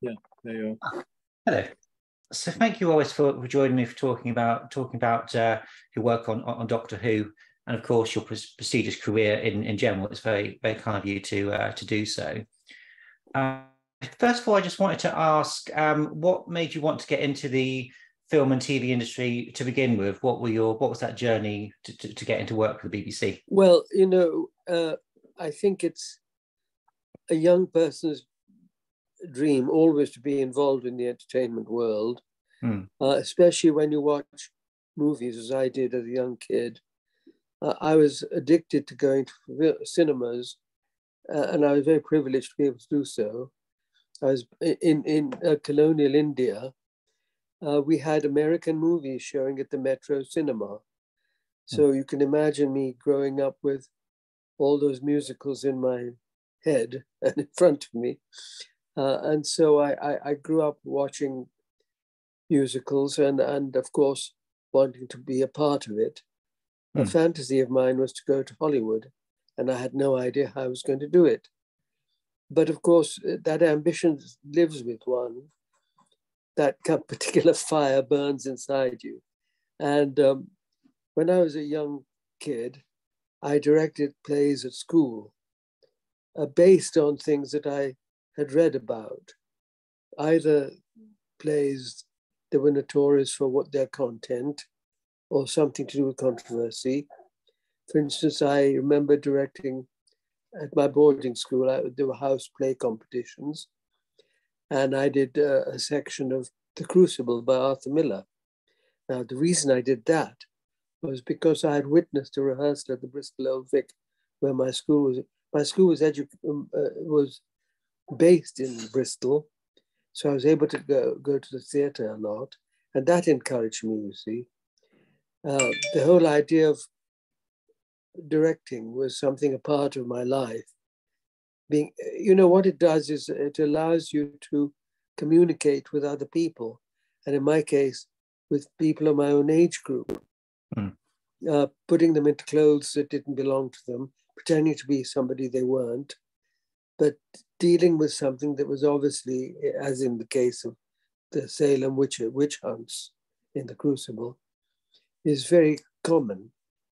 Yeah, there you are. Hello. So thank you always for, for joining me for talking about talking about uh, your work on, on Doctor Who and of course your prestigious career in, in general. It's very very kind of you to uh, to do so. Uh, first of all, I just wanted to ask, um, what made you want to get into the film and TV industry to begin with? What were your what was that journey to, to, to get into work for the BBC? Well, you know, uh, I think it's a young person's dream always to be involved in the entertainment world, hmm. uh, especially when you watch movies, as I did as a young kid. Uh, I was addicted to going to cinemas, uh, and I was very privileged to be able to do so. I was in in uh, colonial India. Uh, we had American movies showing at the Metro Cinema, so hmm. you can imagine me growing up with all those musicals in my head and in front of me. Uh, and so I, I, I, grew up watching musicals and, and, of course, wanting to be a part of it. Mm. A hmm. fantasy of mine was to go to Hollywood, and I had no idea how I was going to do it. But of course, uh, that ambition lives with one. That particular fire burns inside you. And um, when I was a young kid, I directed plays at school uh, based on things that I had read about, either plays that were notorious for what their content or something to do with controversy. For instance, I remember directing at my boarding school, I, there were house play competitions, and I did uh, a section of The Crucible by Arthur Miller. Now, the reason I did that was because I had witnessed a rehearsal at the Bristol Old Vic, where my school was. My school was edu- um, uh, was based in Bristol, so I was able to go go to the theatre a lot, and that encouraged me. You see, uh, the whole idea of directing was something a part of my life. Being, you know, what it does is it allows you to communicate with other people, and in my case, with people of my own age group mm. uh, putting them into clothes that didn't belong to them, pretending to be somebody they weren't, but dealing with something that was obviously, as in the case of the Salem witch, witch hunts in the Crucible, is very common.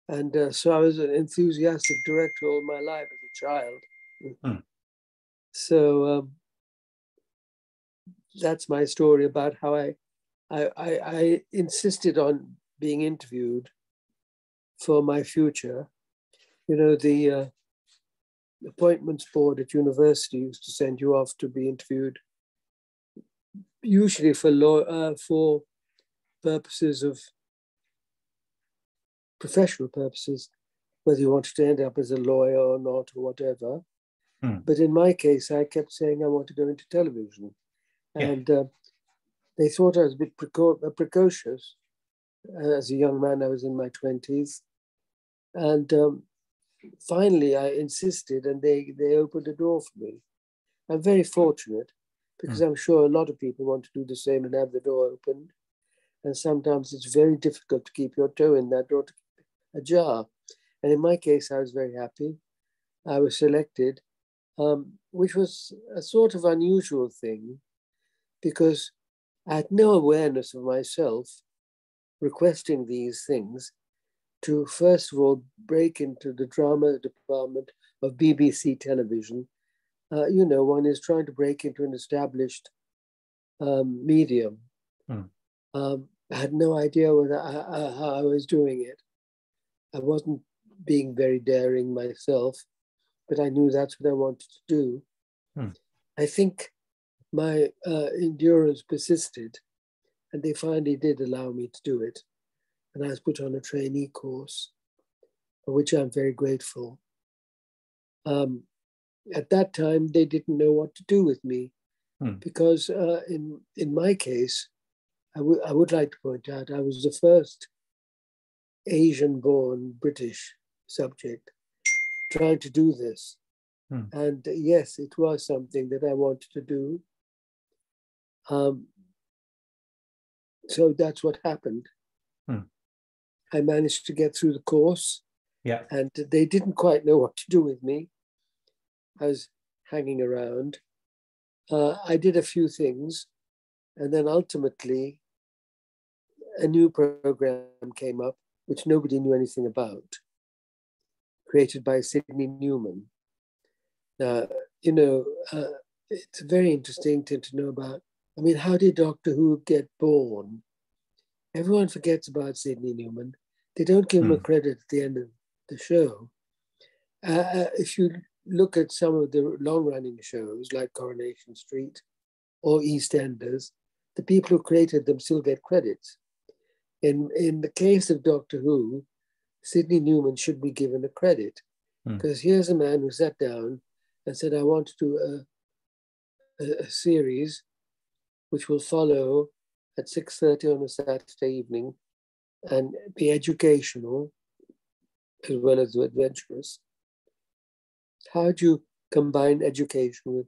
And uh, so I was an enthusiastic director all my life as a child. Mm. So um, that's my story about how I, I, I, I insisted on being interviewed for my future. You know, the uh, appointments board at university used to send you off to be interviewed, usually for law, uh, for purposes of professional purposes, whether you wanted to end up as a lawyer or not or whatever. Hmm. But in my case, I kept saying I want to go into television, yeah. and uh, they thought I was a bit preco- uh, precocious as a young man, I was in my 20s. And um, finally, I insisted, and they, they opened a door for me. I'm very fortunate because mm. I'm sure a lot of people want to do the same and have the door opened. And sometimes it's very difficult to keep your toe in that door to keep ajar. And in my case, I was very happy. I was selected, um, which was a sort of unusual thing because I had no awareness of myself requesting these things to first of all break into the drama department of BBC television. Uh, you know, one is trying to break into an established um, medium. Mm. Um, I had no idea I, I, how I was doing it. I wasn't being very daring myself, but I knew that's what I wanted to do. Mm. I think my uh, endurance persisted and they finally did allow me to do it. And I was put on a trainee course, for which I'm very grateful. Um, at that time, they didn't know what to do with me hmm. because, uh, in, in my case, I, w- I would like to point out I was the first Asian born British subject trying to do this. Hmm. And uh, yes, it was something that I wanted to do. Um, so that's what happened. I managed to get through the course. Yeah. And they didn't quite know what to do with me. I was hanging around. uh, I did a few things, and then ultimately, a new program came up which nobody knew anything about, created by Sydney Newman. Now, you know, uh, it's very interesting to, to know about. I mean, how did Doctor Who get born? Everyone forgets about Sydney Newman. They don't give him a hmm. credit at the end of the show. Uh, uh, if you look at some of the long running shows like Coronation Street or EastEnders, the people who created them still get credits. In, in the case of Doctor Who, Sydney Newman should be given a credit because hmm. here's a man who sat down and said, I want to do a, a, a series which will follow at 6.30 on a Saturday evening and be educational as well as adventurous. How do you combine education with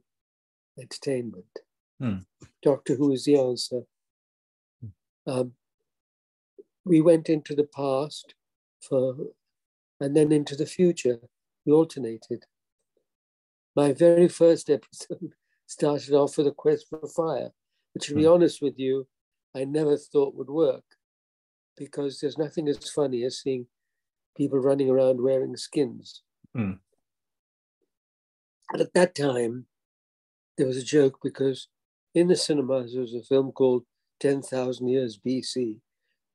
entertainment? Hmm. Doctor Who is the answer. Hmm. Um, we went into the past for, and then into the future. We alternated. My very first episode started off with a quest for fire, which, to be hmm. honest with you, I never thought would work because there's nothing as funny as seeing people running around wearing skins. Mm. And at that time, there was a joke because in the cinemas there was a film called 10,000 Years BC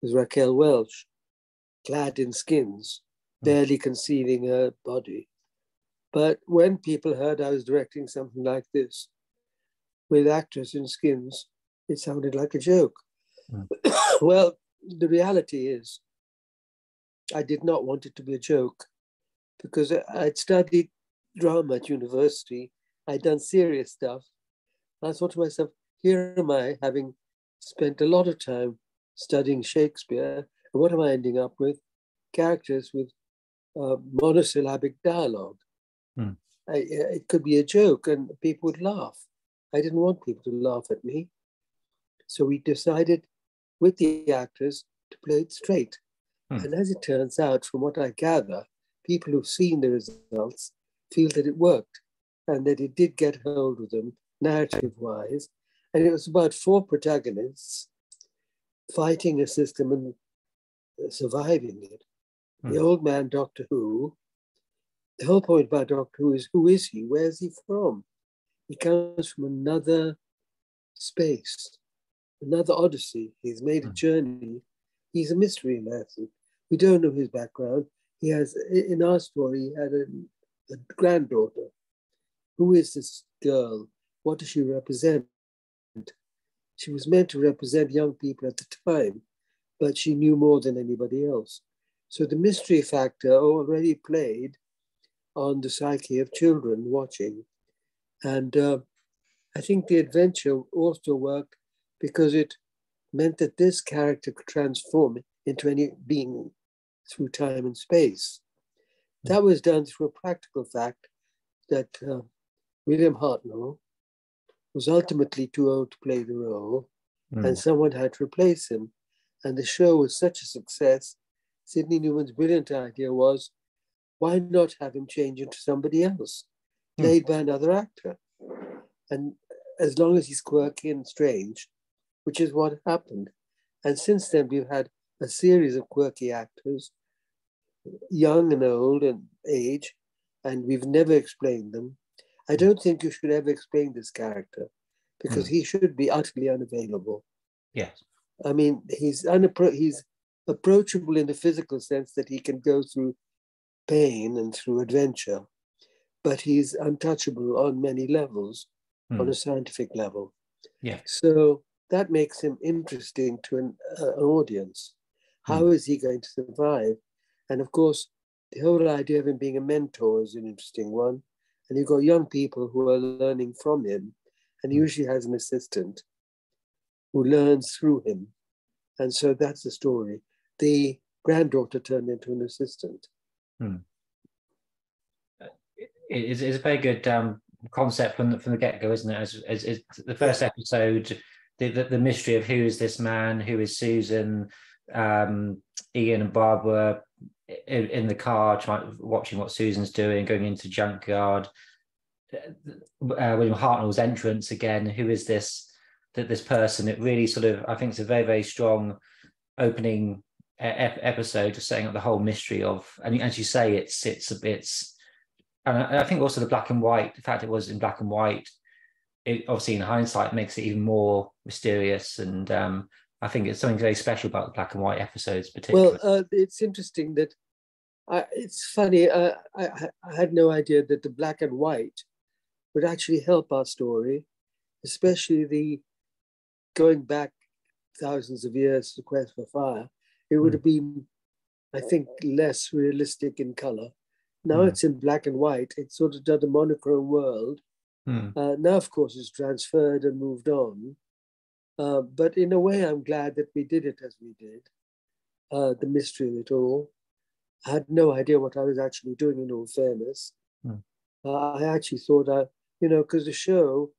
with Raquel Welch, clad in skins, mm. barely concealing her body. But when people heard I was directing something like this with actors in skins, it sounded like a joke. Mm. well, the reality is, I did not want it to be a joke because I'd studied drama at university, I'd done serious stuff. I thought to myself, here am I having spent a lot of time studying Shakespeare, and what am I ending up with? Characters with uh, monosyllabic dialogue. Hmm. I, it could be a joke and people would laugh. I didn't want people to laugh at me. So we decided with the actors to play it straight. Hmm. And as it turns out, from what I gather, people who've seen the results feel that it worked and that it did get hold of them narrative wise. And it was about four protagonists fighting a system and surviving it. Hmm. The old man, Doctor Who, the whole point about Doctor Who is who is he? Where's he from? He comes from another space, another odyssey. He's made a hmm. journey. He's a mystery in that. We don't know his background. He has, in our story, he had a, a granddaughter. Who is this girl? What does she represent? She was meant to represent young people at the time, but she knew more than anybody else. So the mystery factor already played on the psyche of children watching. And uh, I think the adventure also worked because it meant that this character could transform into any being through time and space. That was done through a practical fact that uh, William Hartnell, was ultimately too old to play the role, mm. and someone had to replace him. And the show was such a success. Sydney Newman's brilliant idea was why not have him change into somebody else, mm. played by another actor? And as long as he's quirky and strange, which is what happened. And since then, we've had a series of quirky actors, young and old and age, and we've never explained them. I hmm. don't think you should ever explain this character because mm. he should be utterly unavailable. Yes. I mean, he's unappro- he's approachable in the physical sense that he can go through pain and through adventure, but he's untouchable on many levels, mm. on a scientific level. Yeah. So that makes him interesting to an, uh, an audience. Hmm. How mm. is he going to survive? And of course, the whole idea of him being a mentor is an interesting one. And you've got young people who are learning from him, and he hmm. usually has an assistant who learns through him. And so that's the story. The granddaughter turned into an assistant. Hmm. It's, it's a very good um, concept from the, from the get go, isn't it? As, as, as the first episode, the, the, the, mystery of who is this man, who is Susan, um, Ian and Barbara in, in the car, trying watching what Susan's doing, going into junkyard. uh, William Hartnell's entrance again. Who is this? That this person? It really sort of I think it's a very very strong opening ep- episode, just setting up the whole mystery of. And as you say, it's it's it's. And I think also the black and white, the fact it was in black and white, it obviously in hindsight makes it even more mysterious and um, I think it's something very special about the black and white episodes, particularly. Well, uh, it's interesting that I, it's funny. Uh, I, I, had no idea that the black and white would actually help our story, especially the going back thousands of years to Quest for Fire. It would mm. have been, I think, less realistic in color. Now mm. it's in black and white. It's sort of done a monochrome world. Mm. Uh, now, of course, it's transferred and moved on. Uh, but in a way, I'm glad that we did it as we did. Uh, the mystery of it all. I had no idea what I was actually doing, in all fairness. Mm. I actually thought I, you know, because the show,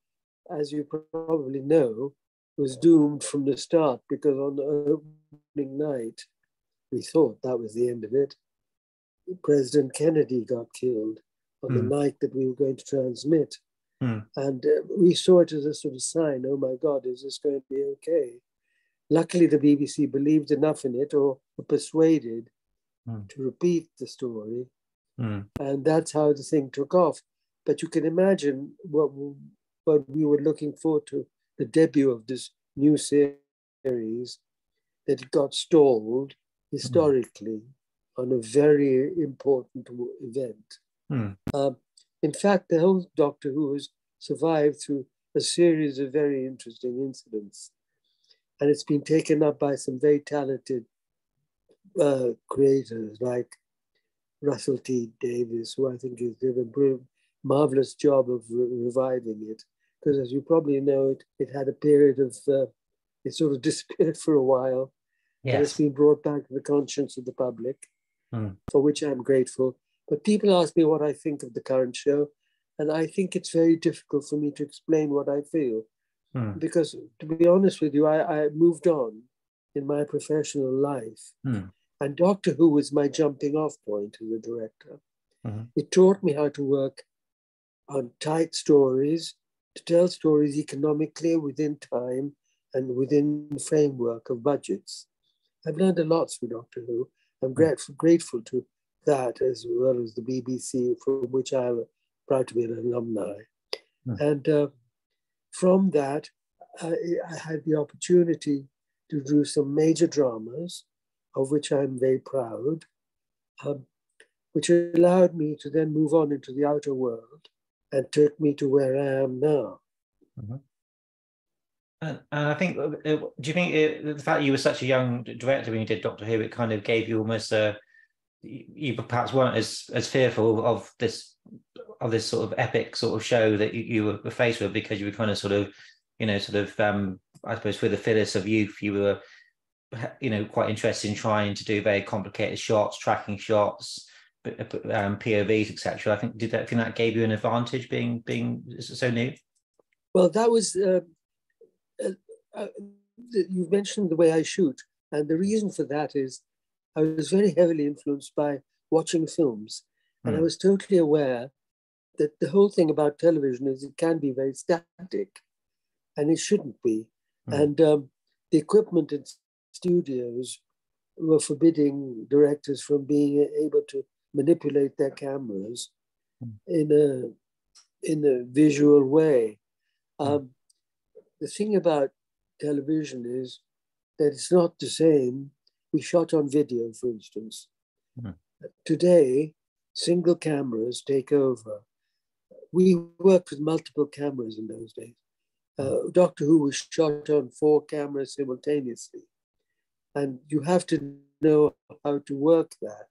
as you probably know, was doomed from the start because on the opening night, we thought that was the end of it. President Kennedy got killed on mm. the hmm. night that we were going to transmit. Mm. And uh, we saw it as a sort of sign oh my God, is this going to be okay? Luckily, the BBC believed enough in it or were persuaded mm. to repeat the story. Mm. And that's how the thing took off. But you can imagine what, what we were looking forward to the debut of this new series that it got stalled historically on a very important event. Mm. Um, in fact, the whole Doctor Who has survived through a series of very interesting incidents. And it's been taken up by some very talented uh, creators like Russell T Davies, who I think has did a marvelous job of re reviving it. Because as you probably know, it, it had a period of, uh, it sort of disappeared for a while. Yes. And it's been brought back to the conscience of the public, mm. for which I'm grateful. But people ask me what I think of the current show, and I think it's very difficult for me to explain what I feel. Mm. Because to be honest with you, I, I, moved on in my professional life. Mm. And Doctor Who was my jumping off point as a director. Mm-hmm. It taught me how to work on tight stories, to tell stories economically within time and within the framework of budgets. I've learned a lot through Doctor Who. I'm mm. grateful, grateful to that as well as the BBC, from which I'm proud to be an alumni. Mm. And uh, from that, I, I, had the opportunity to do some major dramas, of which I'm very proud, um, which allowed me to then move on into the outer world and took me to where I am now. Mm-hmm. And, I think, uh, do you think it, the fact you were such a young director when you did Doctor Who, it kind of gave you almost a you perhaps weren't as as fearful of this of this sort of epic sort of show that you, you were faced with because you were kind of sort of you know sort of um I suppose with the Phyllis of youth you were you know quite interested in trying to do very complicated shots tracking shots um, POVs etc I think did that think that gave you an advantage being being so new? Well that was uh, uh, uh, you mentioned the way I shoot. And the reason for that is I was very heavily influenced by watching films. And mm. I hmm. was totally aware that the whole thing about television is it can be very static and it shouldn't be. Mm. And um, the equipment in studios were forbidding directors from being able to manipulate their cameras mm. in a in a visual way. Hmm. Um, the thing about television is that it's not the same we shot on video, for instance. Mm. Today, single cameras take over. We worked with multiple cameras in those days. Uh, Doctor Who was shot on four cameras simultaneously. And you have to know how to work that.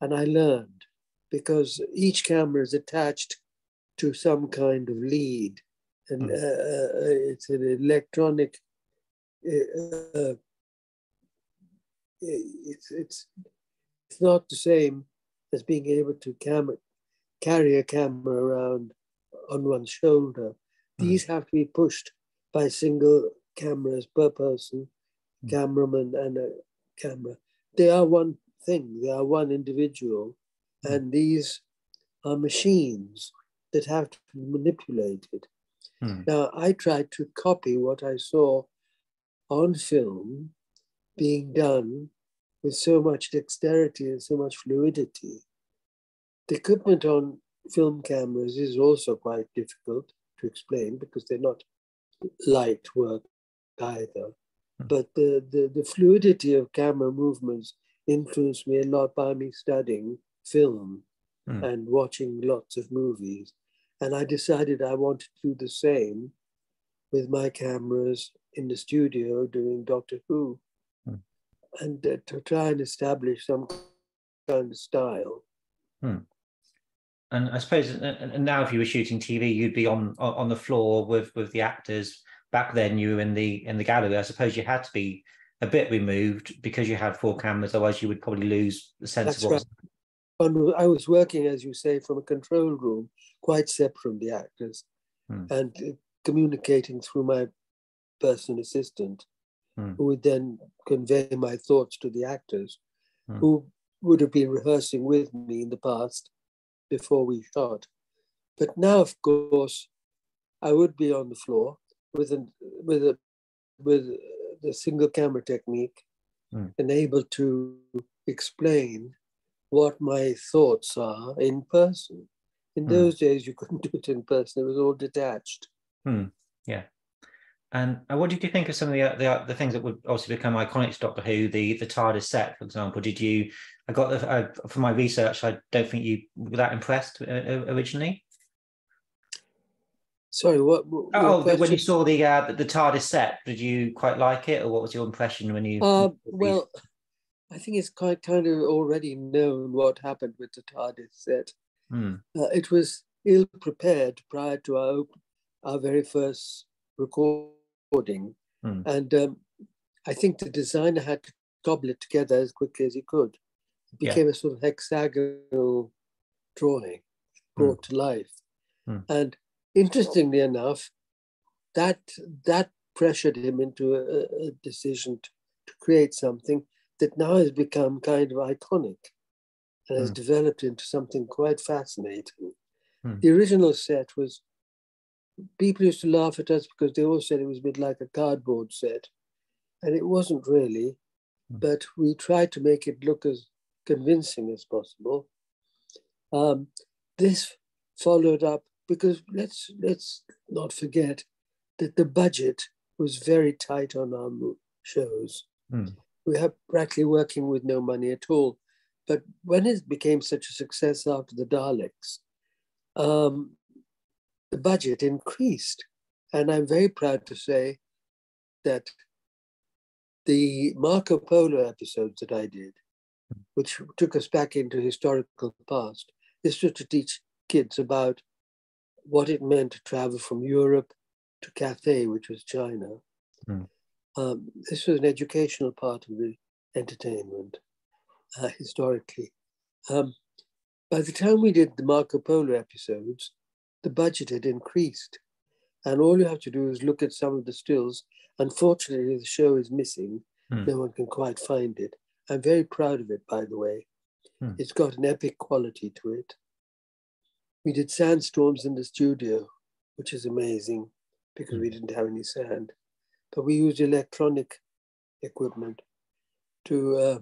And I learned because each camera is attached to some kind of lead. And mm. uh, it's an electronic uh, uh it's it's it's not the same as being able to carry a camera around on one's shoulder. Mm. These have to be pushed by single cameras per person, mm. cameraman and a camera. They are one thing, they are one individual, mm. and these are machines. that have to be manipulated. Hmm. Now, I tried to copy what I saw on film being done with so much dexterity and so much fluidity. The equipment on film cameras is also quite difficult to explain because they're not light work either. Hmm. But the, the, the fluidity of camera movements influenced me a lot by me studying film Hmm. and watching lots of movies. And I decided I wanted to do the same with my cameras in the studio doing Doctor Who. And uh, to try and establish some kind of style. And I suppose and- and now, if you were shooting TV, you'd be on on the floor with with the actors. Back then, you were in the in the gallery. I suppose you had to be a bit removed because you had four cameras. Otherwise, you would probably lose the sense That's of what. And I was working, as you say, from a control room, quite separate from the actors, Hmm. and uh, communicating through my personal assistant, Hmm. who would then convey my thoughts to the actors, Hmm. who would have been rehearsing with me in the past before we shot. But now, of course, I would be on the floor with a with a with the single camera technique, Hmm. and able to explain what my thoughts are in person. In Hmm. those days, you couldn't do it in person; it was all detached. And what did you think of some of the uh, the, uh, the things that would obviously become iconic to Doctor Who? The the TARDIS set, for example. Did you? I got the uh, for my research. I don't think you were that impressed uh, originally. Sorry, what? what Oh, when you saw the, uh, the the TARDIS set, did you quite like it, or what was your impression when you? Uh, well, I think it's quite kind of already known what happened with the TARDIS set. Hmm, Uh, it was ill prepared prior to our our very first recording, Hmm. and um, I think the designer had to cobble it together as quickly as he could. It Yeah. became a sort of hexagonal drawing brought to life, Hmm. and interestingly enough, that that pressured him into a, a- a decision to, to create something that now has become kind of iconic and has Hmm. developed into something quite fascinating. Hmm. The original set was, people used to laugh at us because they all said it was a bit like a cardboard set. And it wasn't really, Hmm. but we tried to make it look as convincing as possible. Um, this followed up because let's let's not forget that the budget was very tight on our shows. Hmm. We were practically working with no money at all. But when it became such a success after the Daleks, um, the budget increased. And I'm very proud to say that the Marco Polo episodes that I did, which took us back into historical past, is was to teach kids about what it meant to travel from Europe to Cathay, which was China. Hmm. Um, this was an educational part of the entertainment uh, historically. Um, by the time we did the Marco Polo episodes, the budget had increased. And all you have to do is look at some of the stills. Unfortunately, the show is missing. Hmm. No one can quite find it. I'm very proud of it, by the way. Hmm. It's got an epic quality to it. We did sandstorms in the studio, which is amazing because we didn't have any sand. But we used electronic equipment to uh,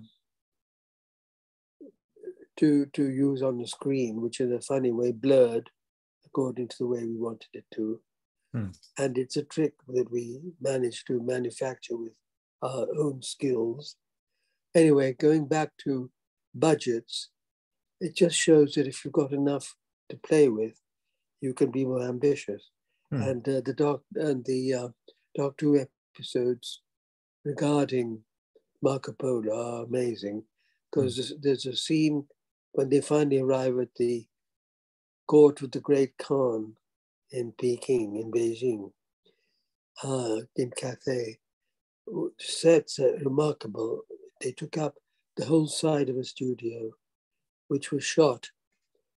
to to use on the screen, which in a funny way blurred according to the way we wanted it to. Hmm. And it's a trick that we managed to manufacture with our own skills. Anyway, going back to budgets, it just shows that if you've got enough to play with, you can be more ambitious. Hmm. And uh, the doc and the uh, Doctor Who episodes regarding Marco Polo are amazing because there's, there's a scene when they finally arrive at the court to the great Khan in Peking, in Beijing, uh, in Cathay. Sets are remarkable. They took up the whole side of a studio, which was shot.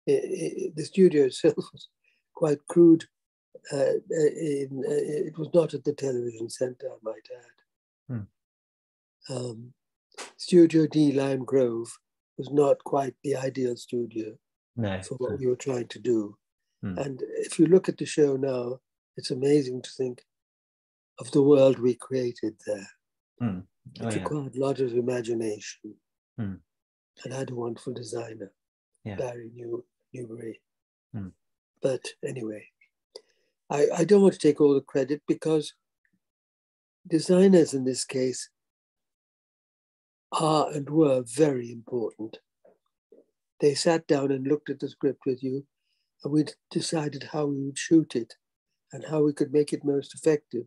i- i- the studio itself was quite crude. Uh, in, uh, it was not at the television center, I might add. Um, studio D, Lime Grove, was not quite the ideal studio no. for what we were trying to do. Hmm. And if you look at the show now, it's amazing to think of the world we created there. It Oh, yeah. required a lot of imagination. Hmm. And I had a wonderful designer, Yeah. Barry New, Newbery. Hmm. But anyway, I, I don't want to take all the credit because designers in this case are and were very important. They sat down and looked at the script with you, and we decided how we would shoot it and how we could make it most effective.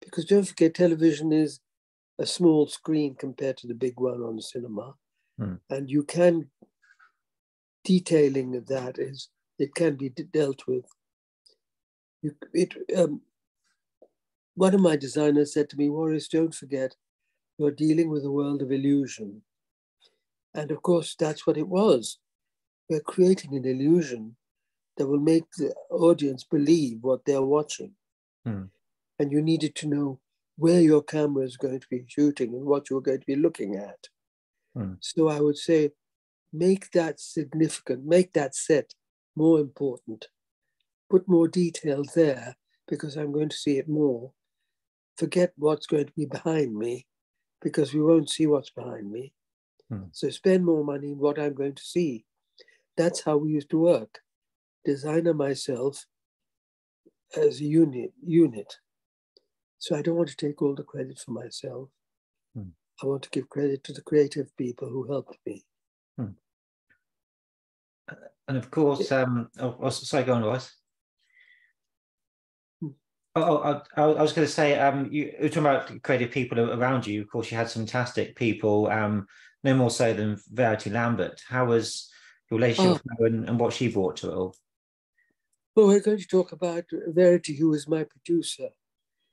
Because don't forget, television is a small screen compared to the big one on cinema. Hmm. And you can, detailing of that is, it can be dealt with. You, it, um, one of my designers said to me, Waris, don't forget, you're dealing with a world of illusion. And of course, that's what it was. We're creating an illusion that will make the audience believe what they're watching. Hmm. And you needed to know where your camera is going to be shooting and what you're going to be looking at. Hmm. So I would say, make that significant, make that set more important, put more detail there because I'm going to see it more. Forget what's going to be behind me because we won't see what's behind me. Hmm. So spend more money in what I'm going to see. That's how we used to work. Designer myself as a unit unit. So I don't want to take all the credit for myself. Hmm. I want to give credit to the creative people who helped me. And of course, um, oh, oh, sorry, go on, Royce. Hmm. Oh, oh, I, I was going to say, um, you, you were talking about creative people around you. Of course, you had some fantastic people, um, no more so than Verity Lambert. How was your relationship with her and, and what she brought to it all? Well, we're going to talk about Verity, who is my producer.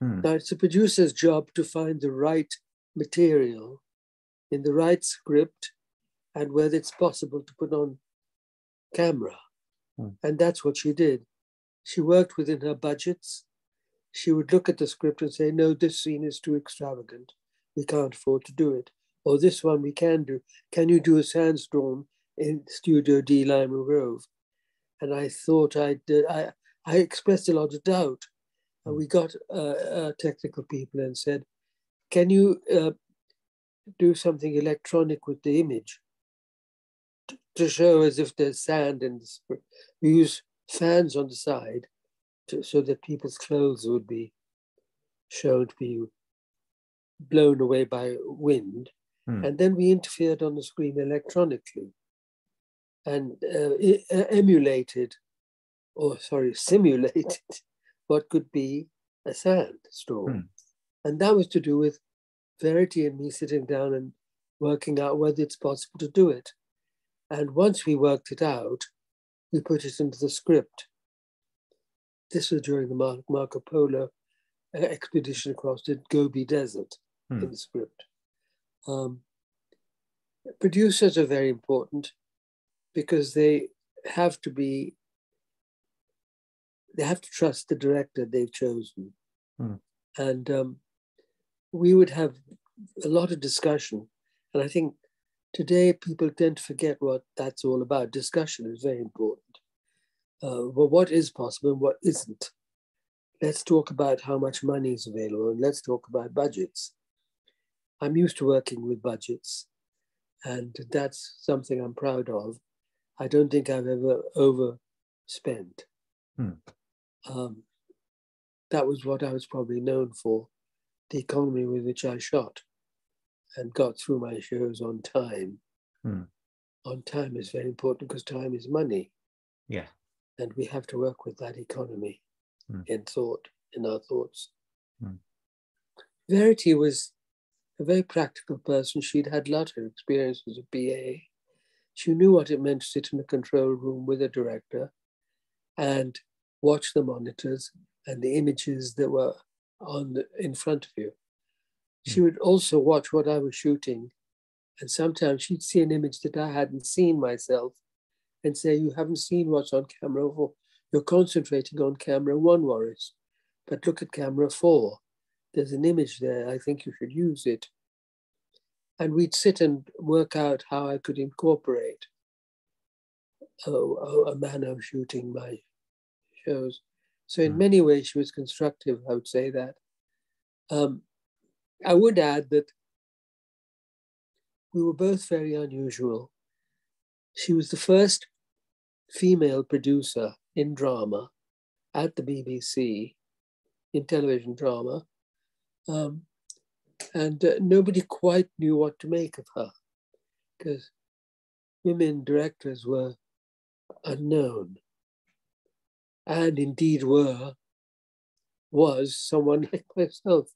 Hmm. Now, it's a producer's job to find the right material in the right script and whether it's possible to put on camera. Hmm. And that's what she did. She worked within her budgets. She would look at the script and say, no, this scene is too extravagant. We can't afford to do it. Or this one we can do. Can you do a sandstorm in Studio D Lime Grove? And I thought I. I, I expressed a lot of doubt. And we got uh, uh, technical people and said, can you uh, do something electronic with the image to, to show as if there's sand in the? We use fans on the side to, so that people's clothes would be shown to be blown away by wind. Hmm. And then we interfered on the screen electronically and uh, uh, emulated, or sorry, simulated what could be a sandstorm. Hmm. And that was to do with Verity and me sitting down and working out whether it's possible to do it. And once we worked it out, we put it into the script. This was during the Marco Polo uh, expedition across the Gobi Desert Hmm. in the script. Um, producers are very important because they have to be, they have to trust the director they've chosen. Hmm. And um, we would have a lot of discussion. And I think today people tend to forget what that's all about. Discussion is very important. Uh, well, what is possible and what isn't? Let's talk about how much money is available and let's talk about budgets. I'm used to working with budgets, and that's something I'm proud of. I don't think I've ever overspent. Hmm. Um, that was what I was probably known for the economy with which I shot and got through my shows on time. Hmm. On time is very important because time is money, Yeah. and we have to work with that economy Hmm. in thought, in our thoughts. Hmm. Verity was a very practical person. She'd had a lot of experience as a PA. She knew what it meant to sit in a control room with a director and watch the monitors and the images that were on the, in front of you. She hmm. would also watch what I was shooting, and sometimes she'd see an image that I hadn't seen myself, and say, "You haven't seen what's on camera. Or you're concentrating on camera one, Waris, but look at camera four. There's an image there. I think you should use it." And we'd sit and work out how I could incorporate a, a, a manner of shooting my shows. So in Mm. many ways, she was constructive. I would say that. Um, I would add that we were both very unusual. She was the first female producer in drama at the BBC in television drama. Um, and uh, nobody quite knew what to make of her because women directors were unknown and indeed were was someone like myself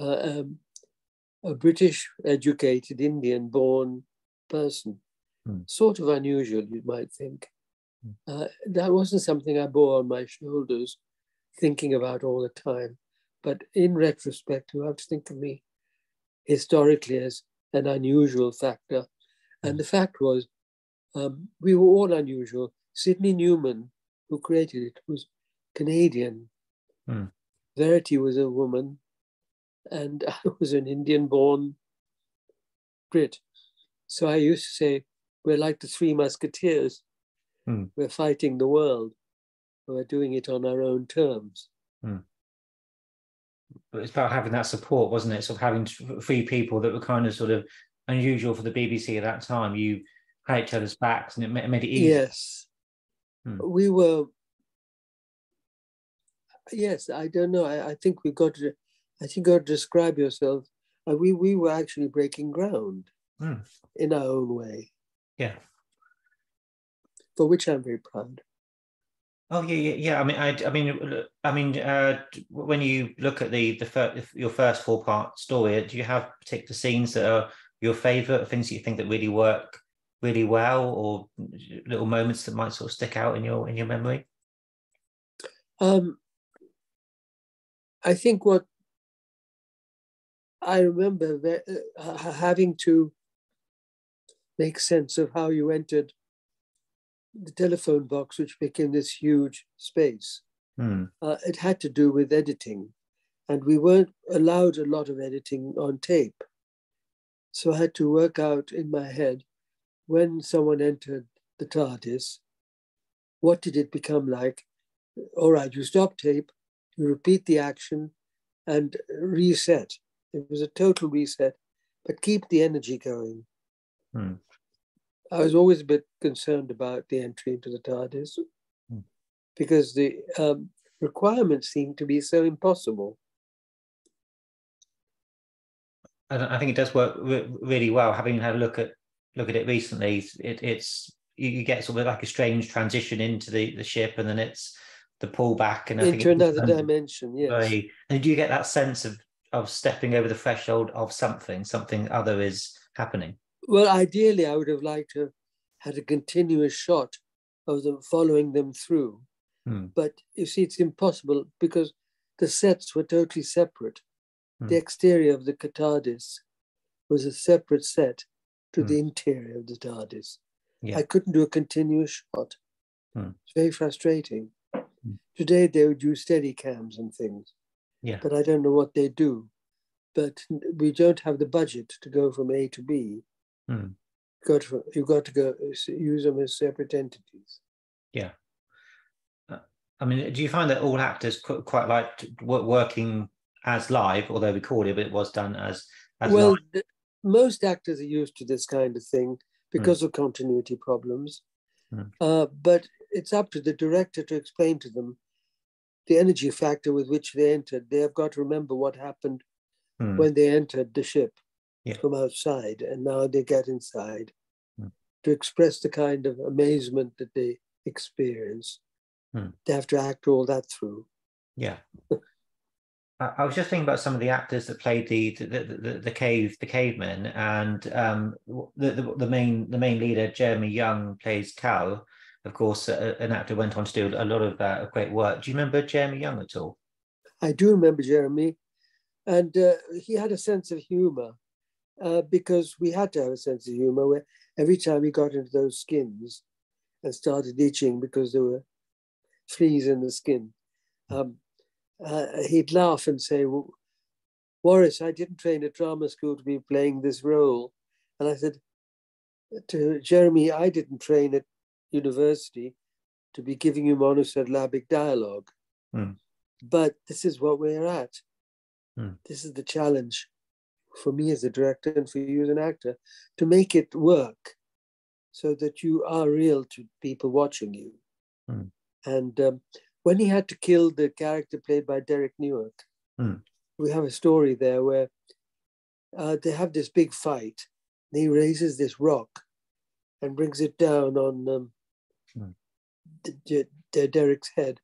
uh, um, a british educated indian born person Hmm. sort of unusual you might think Hmm. uh, that wasn't something i bore on my shoulders thinking about all the time but in retrospect you have to think of me historically as an unusual factor and the fact was um, we were all unusual Sydney Newman, who created it, was Canadian. Hmm. Verity was a woman, and I was an Indian born Brit. So I used to say, we're like the Three Musketeers. Hmm. We're fighting the world. We're doing it on our own terms. But it's about having that support, wasn't it? Sort of having three people that were kind of sort of unusual for the BBC at that time. You had each other's backs, and it made it easy. Yes. Hmm. We were, yes, I don't know. I, I think we got to, I think you got to describe yourself. Uh, we, we were actually breaking ground Hmm. in our own way, Yeah. for which I'm very proud. Oh yeah, yeah, yeah. I mean, I, I mean, I mean, uh, when you look at the the first, your first four part story, do you have particular scenes that are your favourite, things that you think that really work really well, or little moments that might sort of stick out in your in your memory? Um, I think what I remember that, uh, having to make sense of how you entered the telephone box, which became this huge space. Hmm. Uh, it had to do with editing, and we weren't allowed a lot of editing on tape. So I had to work out in my head when someone entered the TARDIS, what did it become like? All right, you stop tape, you repeat the action, and reset. It was a total reset, but keep the energy going. Hmm. I was always a bit concerned about the entry into the TARDIS Hmm. because the um, requirements seemed to be so impossible. I, I think it does work re- really well. Having had a look at look at it recently, it, it's you, you get sort of like a strange transition into the the ship, and then it's the pullback, and I think into another dimension, yes. very- and do you get that sense of of stepping over the threshold of something, something other is happening? Well, ideally, I would have liked to have had a continuous shot of them following them through. Hmm. But you see, it's impossible because the sets were totally separate. Hmm. The exterior of the TARDIS was a separate set to Hmm. the interior of the TARDIS. Yeah. I couldn't do a continuous shot. Hmm. It's very frustrating. Today they would use steady cams and things, Yeah. but I don't know what they do. But we don't have the budget to go from A to B. Hmm. Got to, you've got to go use them as separate entities. Yeah. I mean, do you find that all actors qu- quite like working as live, although recorded, but it was done as as well, live? th- most actors are used to this kind of thing because of continuity problems. Hmm. Uh, but it's up to the director to explain to them the energy factor with which they entered. They have got to remember what happened Hmm. when they entered the ship Yeah. from outside, and now they get inside Hmm. to express the kind of amazement that they experience. Hmm. They have to act all that through. Yeah. I was just thinking about some of the actors that played the the, the, the, cave the cavemen, and um, the, the the main the main leader Jeremy Young plays Kal. Of course, uh, an actor went on to do a lot of uh, great work. Do you remember Jeremy Young at all? I do remember Jeremy, and uh, he had a sense of humor uh, because we had to have a sense of humor. Where every time he got into those skins and started itching because there were fleas in the skin, um, uh, he'd laugh and say, "Well, "Waris, I didn't train at drama school to be playing this role," and I said to Jeremy, "I didn't train at university to be giving you monosyllabic dialogue. Mm. But this is what we're at. Mm. This is the challenge for me as a director and for you as an actor to make it work so that you are real to people watching you. Mm. And um, when he had to kill the character played by Derek Newark, Mm. we have a story there where uh, they have this big fight. And he raises this rock and brings it down on um, Mm. D- D- Derek's head.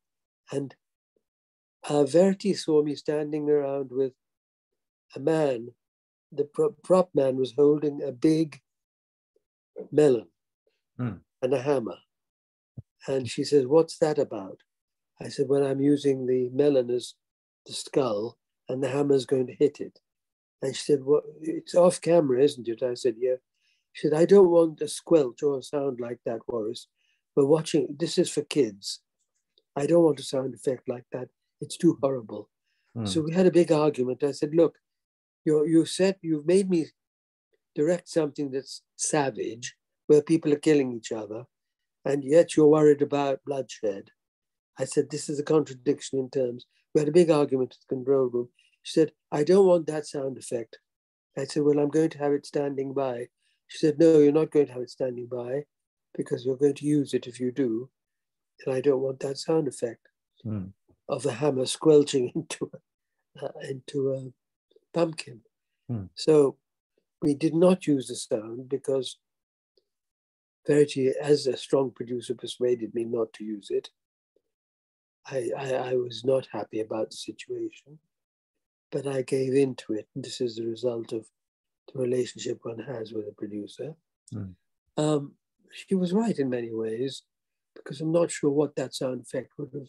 And uh, Verity saw me standing around with a man. The prop man was holding a big melon Mm. and a hammer. And she says, What's that about? I said, Well, I'm using the melon as the skull and the hammer's going to hit it. And she said, Well, it's off camera, isn't it? I said, Yeah. She said, I don't want a squelch or a sound like that, Waris. We're watching, this is for kids. I don't want a sound effect like that. It's too horrible. Mm. So we had a big argument. I said, Look, you you said you've made me direct something that's savage, where people are killing each other, and yet you're worried about bloodshed. I said, This is a contradiction in terms. We had a big argument at the control room. She said, I don't want that sound effect. I said, Well, I'm going to have it standing by. She said, No, you're not going to have it standing by because you're going to use it if you do. And I don't want that sound effect Mm. of the hammer squelching into a, uh, into a pumpkin. Hmm. So we did not use the sound because Verity, as a strong producer, persuaded me not to use it. I, I, I was not happy about the situation, but I gave in to it. And this is the result of the relationship one has with a producer. Hmm. Um, she was right in many ways because I'm not sure what that sound effect would have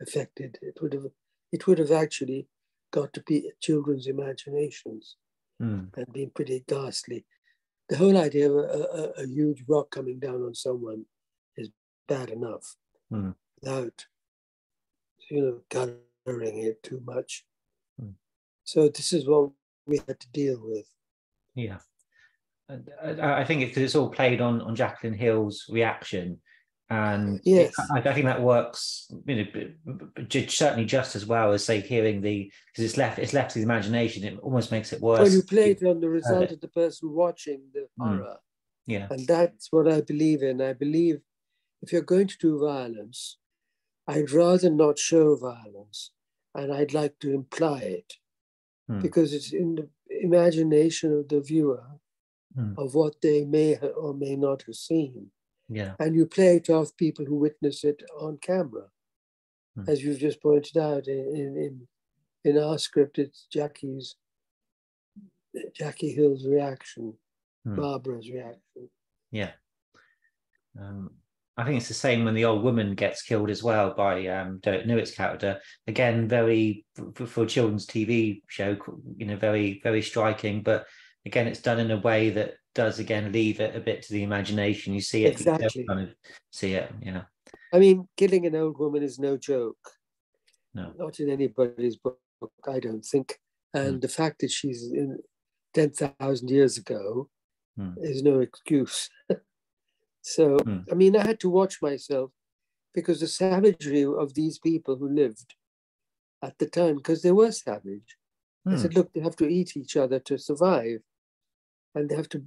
affected. It would have it would have actually got to be children's imaginations Mm. and been pretty ghastly. The whole idea of a, a, a huge rock coming down on someone is bad enough Mm. without, you know, coloring it too much. Mm. So this is what we had to deal with. Yeah. I I think because it's all played on on Jacqueline Hill's reaction, and Yes. I, I think that works. You know, certainly just as well as say hearing the because it's left it's left to the imagination. It almost makes it worse. Well, you play it on the result of the person watching the Mm. horror. Yeah. And that's what I believe in. I believe if you're going to do violence, I'd rather not show violence and I'd like to imply it Hmm. because it's in the imagination of the viewer Hmm. of what they may or may not have seen. Yeah. And you play it off people who witness it on camera. Hmm. As you've just pointed out in, in, in, our script, it's Jackie's, Jackie Hill's reaction, Hmm. Barbara's reaction. Yeah. Um, I think it's the same when the old woman gets killed as well by um, Derek Newark's character. Again, very for, for a children's TV show, you know, very very striking. But again, it's done in a way that does again leave it a bit to the imagination. You see it, Exactly. kind of see it. Yeah. I mean, killing an old woman is no joke. No. Not in anybody's book, I don't think. And the fact that she's in 10,000 years ago Hmm. is no excuse. so, Hmm. I mean, I had to watch myself because the savagery of these people who lived at the time, because they were savage. I Hmm. said, look, they have to eat each other to survive, and they have to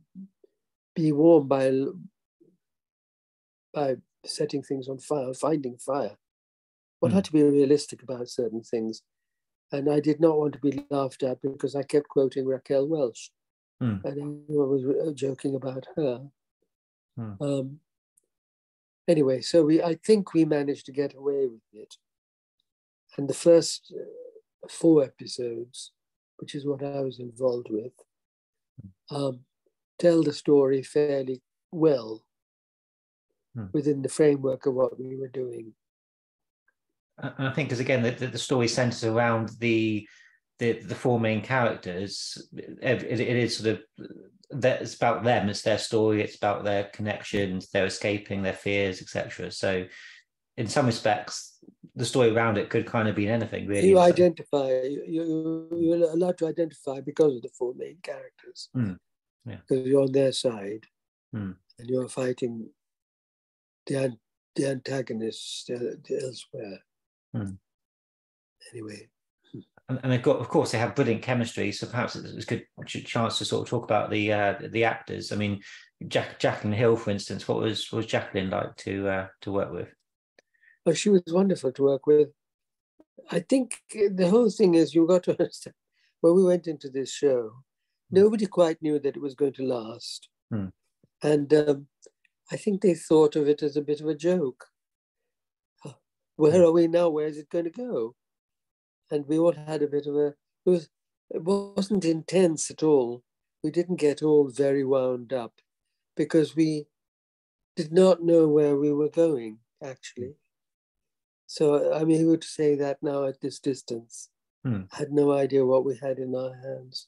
be warm by by setting things on fire, finding fire. One Hmm. had to be realistic about certain things, and I did not want to be laughed at because I kept quoting Raquel Welch, Hmm. and everyone was uh, joking about her. Hmm. Um, anyway, so we I think we managed to get away with it, and the first uh, four episodes, which is what I was involved with, um, tell the story fairly well Hmm. within the framework of what we were doing. And I think because again, the, the, story centers around the the the four main characters. It, it is sort of that it's about them. It's their story. It's about their connections, their escaping, their fears, etc. So, in some respects, the story around it could kind of be anything really. You identify, you, you, you're allowed to identify because of the four main characters. Hmm. Yeah. Because you're on their side Hmm. and you're fighting the, the antagonists uh, elsewhere. Hmm. Anyway, and, and they've got, of course, they have brilliant chemistry. So perhaps it's a good chance to sort of talk about the uh, the actors. I mean, Jack, Jacqueline Hill, for instance, what was was Jacqueline like to uh, to work with? Oh, she was wonderful to work with. I think the whole thing is you've got to understand when we went into this show, nobody quite knew that it was going to last. Hmm. And um, I think they thought of it as a bit of a joke. Where Hmm. are we now? Where is it going to go? And we all had a bit of a, it, was, it wasn't intense at all. We didn't get all very wound up because we did not know where we were going, actually. So I'm able to say that now at this distance. Hmm. Had no idea what we had in our hands.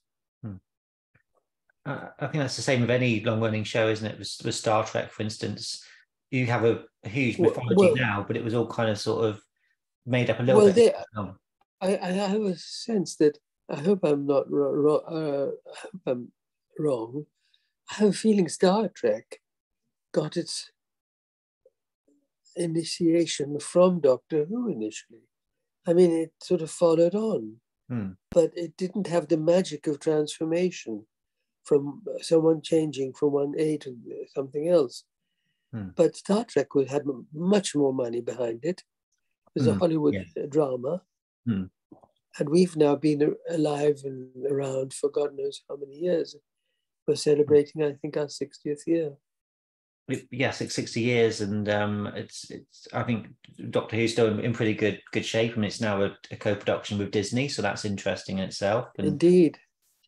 Uh, I think that's the same with any long-running show, isn't it? With, with Star Trek, for instance, you have a, a huge mythology well- now, but it was all kind of sort of made up a little Well, bit. they, I, I have a sense that I hope I'm not ro- ro- uh, I hope I'm wrong. I have a feeling Star Trek got its initiation from Doctor Who initially. I mean, it sort of followed on, Hmm. but it didn't have the magic of transformation from someone changing from one A to something else. Hmm. But Star Trek was- had much more money behind it. It was a Hmm, Hollywood yes. uh, drama. Hmm. And we've now been alive and around for God knows how many years. We're celebrating, I think, our 60th year. Yes, it's sixty years, and um, it's it's. I think Doctor Who's still in, in pretty good good shape, and it's now a, a co-production with Disney, so that's interesting in itself. And Indeed.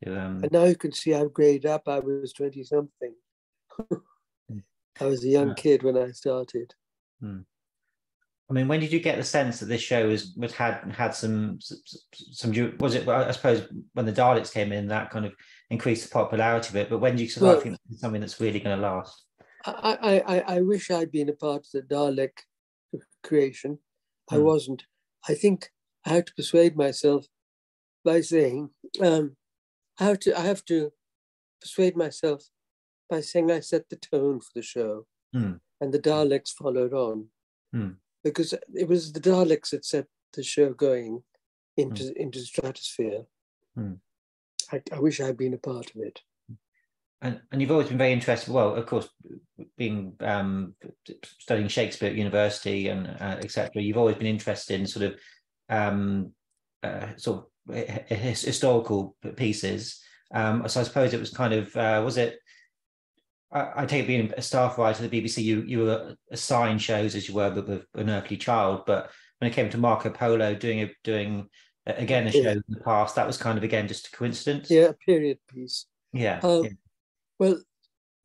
to, um, And now you can see I've grayed up. I was 20 something. I was a young kid when I started. I mean, when did you get the sense that this show was, was had had some some was it? I suppose when the Daleks came in, that kind of increased the popularity of it. But when do you sort of Well- think something that's really going to last? I, I, I, wish I'd been a part of the Dalek creation. I Hmm. wasn't. I think I had to persuade myself by saying, um, I have to I have to persuade myself by saying I set the tone for the show. Hmm. And the Daleks followed on. Hmm. Because it was the Daleks that set the show going into into the stratosphere. Hmm. I, I wish I'd been a part of it. And, and you've always been very interested. Well, of course, being um, studying Shakespeare at university and uh, etc. You've always been interested in sort of um, uh, sort of historical pieces. Um, so I suppose it was kind of uh, was it? I, I take it being a staff writer at the BBC, you you were assigned shows as you were with, with An Unearthly Child, but when it came to Marco Polo, doing a doing again a show in the past, that was kind of again just a coincidence. Yeah, a period piece. yeah, Um, yeah. Well,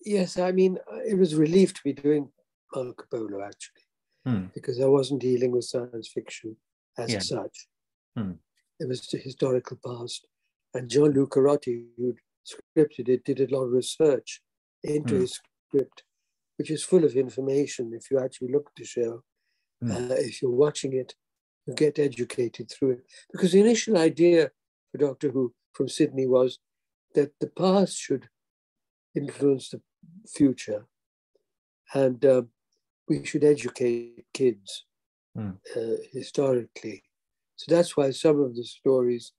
yes, I mean, uh, it was a relief to be doing Marco Polo actually, Hmm. because I wasn't dealing with science fiction as Yeah. such. Hmm. It was the historical past. And John Lucarotti, who scripted it, did a lot of research into Hmm. his script, which is full of information if you actually look at the show. Hmm. Uh, if you're watching it, you get educated through it. Because the initial idea for Doctor Who from Sydney was that the past should influence the future and uh, we should educate kids Hmm. uh, historically. So that's why some of the stories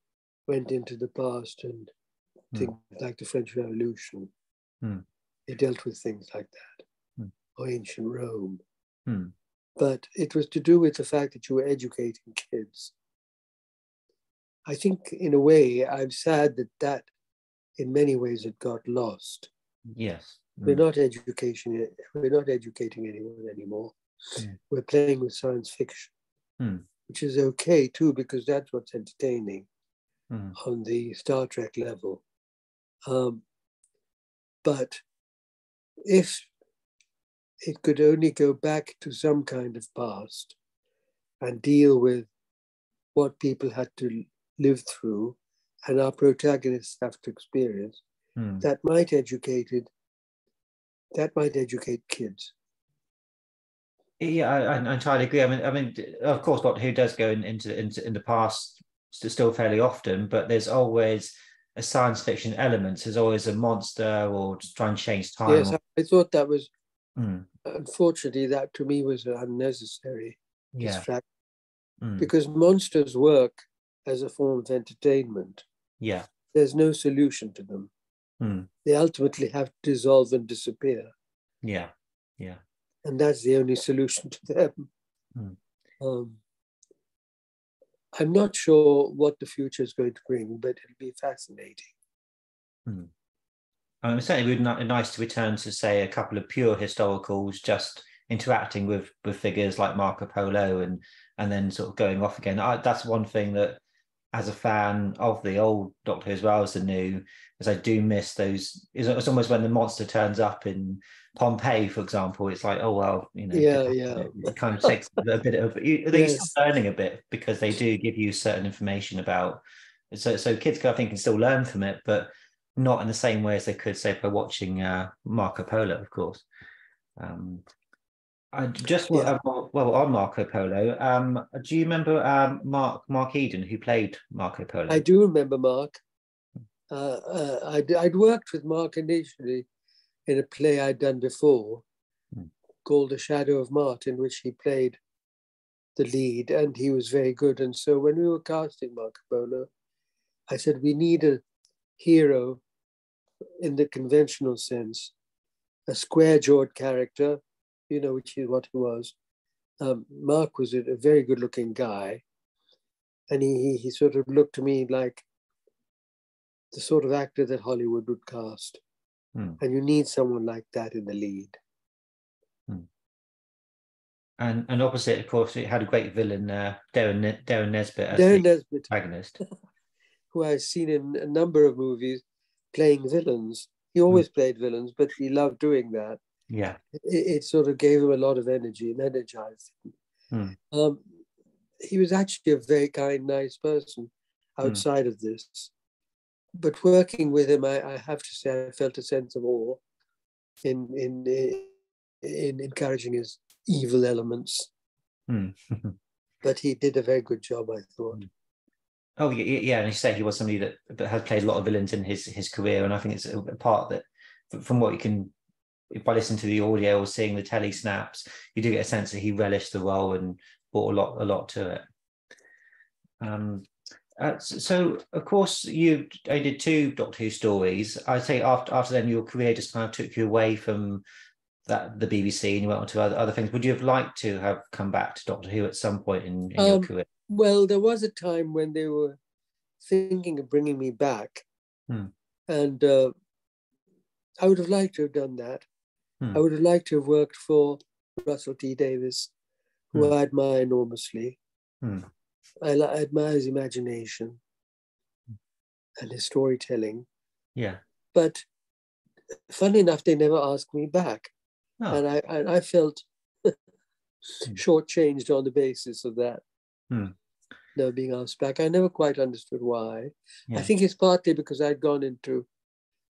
went into the past and Hmm. things like the French Revolution. They dealt with things like that, Hmm. or ancient Rome. Hmm. But it was to do with the fact that you were educating kids. I think, in a way, I'm sad that that, in many ways, it got lost. Yes. We're Mm. not education. We're not educating anyone anymore. Mm. We're playing with science fiction, Mm. which is okay too because that's what's entertaining Mm. on the Star Trek level. Um, but if it could only go back to some kind of past and deal with what people had to live through and our protagonists have to experience, Mm. that might educate that might educate kids. Yeah, I, I entirely agree. I mean, I mean, of course, Doctor Who does go in, into into in the past still fairly often, but there's always a science fiction element. There's always a monster or just trying to change time. Yes, or- I, thought that was Mm. Unfortunately, that to me was an unnecessary Yeah. distraction Mm. because monsters work as a form of entertainment. Yeah. There's no solution to them. Mm. They ultimately have to dissolve and disappear. Yeah. Yeah. and that's the only solution to them. Hmm. Um, I'm not sure what the future is going to bring, but it'll be fascinating. Um, it certainly would be nice to return to say a couple of pure historicals, just interacting with with figures like Marco Polo and and then sort of going off again. I, that's one thing that, as a fan of the old Doctor as well as the new, as I do miss those. It's, almost when the monster turns up in Pompeii, for example. It's like, oh well, you know, Yeah, it, yeah. it kind of takes a bit of. You, they're Yes. learning a bit because they do give you certain information about. So so kids, I think, can still learn from it, but not in the same way as they could say by watching uh, Marco Polo, of course. Um, I just Yeah. uh, well on Marco Polo. Um, do you remember um, Mark Mark Eden who played Marco Polo? I do remember Mark. Uh, uh, I'd, I'd worked with Mark initially in a play I'd done before Hmm. called The Shadow of Mart, in which he played the lead, and he was very good. And so when we were casting Marco Polo, I said, we need a hero in the conventional sense, a square jawed character, you know, which is what he was. Um, Mark was a, very good looking guy. And he, he, he sort of looked to me like the sort of actor that Hollywood would cast. Hmm. And you need someone like that in the lead. and and opposite, of course, it had a great villain, uh, Darren Ne- Darren Nesbitt as Darren the Nesbitt, protagonist. who I've seen in a number of movies playing villains. He always played villains, but he loved doing that. Yeah, it, it sort of gave him a lot of energy and energized him. Hmm. Um, he was actually a very kind, nice person Hmm. outside of this. But working with him, I, I have to say, I felt a sense of awe in in in encouraging his evil elements. Hmm. But he did a very good job, I thought. Oh yeah, and you say he was somebody that, that has played a lot of villains in his his career, and I think it's a part that, from what you can, by listening to the audio or seeing the telly snaps, you do get a sense that he relished the role and brought a lot a lot to it. Um, uh, so of course you I did two Doctor Who stories. I'd say after after then your career just kind of took you away from that the BBC and you went on to other, other things. Would you have liked to have come back to Doctor Who at some point in, in your Um, career? Well, there was a time when they were thinking of bringing me back, Hmm. and uh, I would have liked to have done that. Hmm. I would have liked to have worked for Russell T Davies, who Hmm. I admire enormously. Hmm. I, I admire his imagination and his storytelling. Yeah. But funny enough, they never asked me back, Oh. and I and I felt shortchanged on the basis of that. Hmm. Never being asked back. I never quite understood why. Yeah. I think it's partly because I'd gone into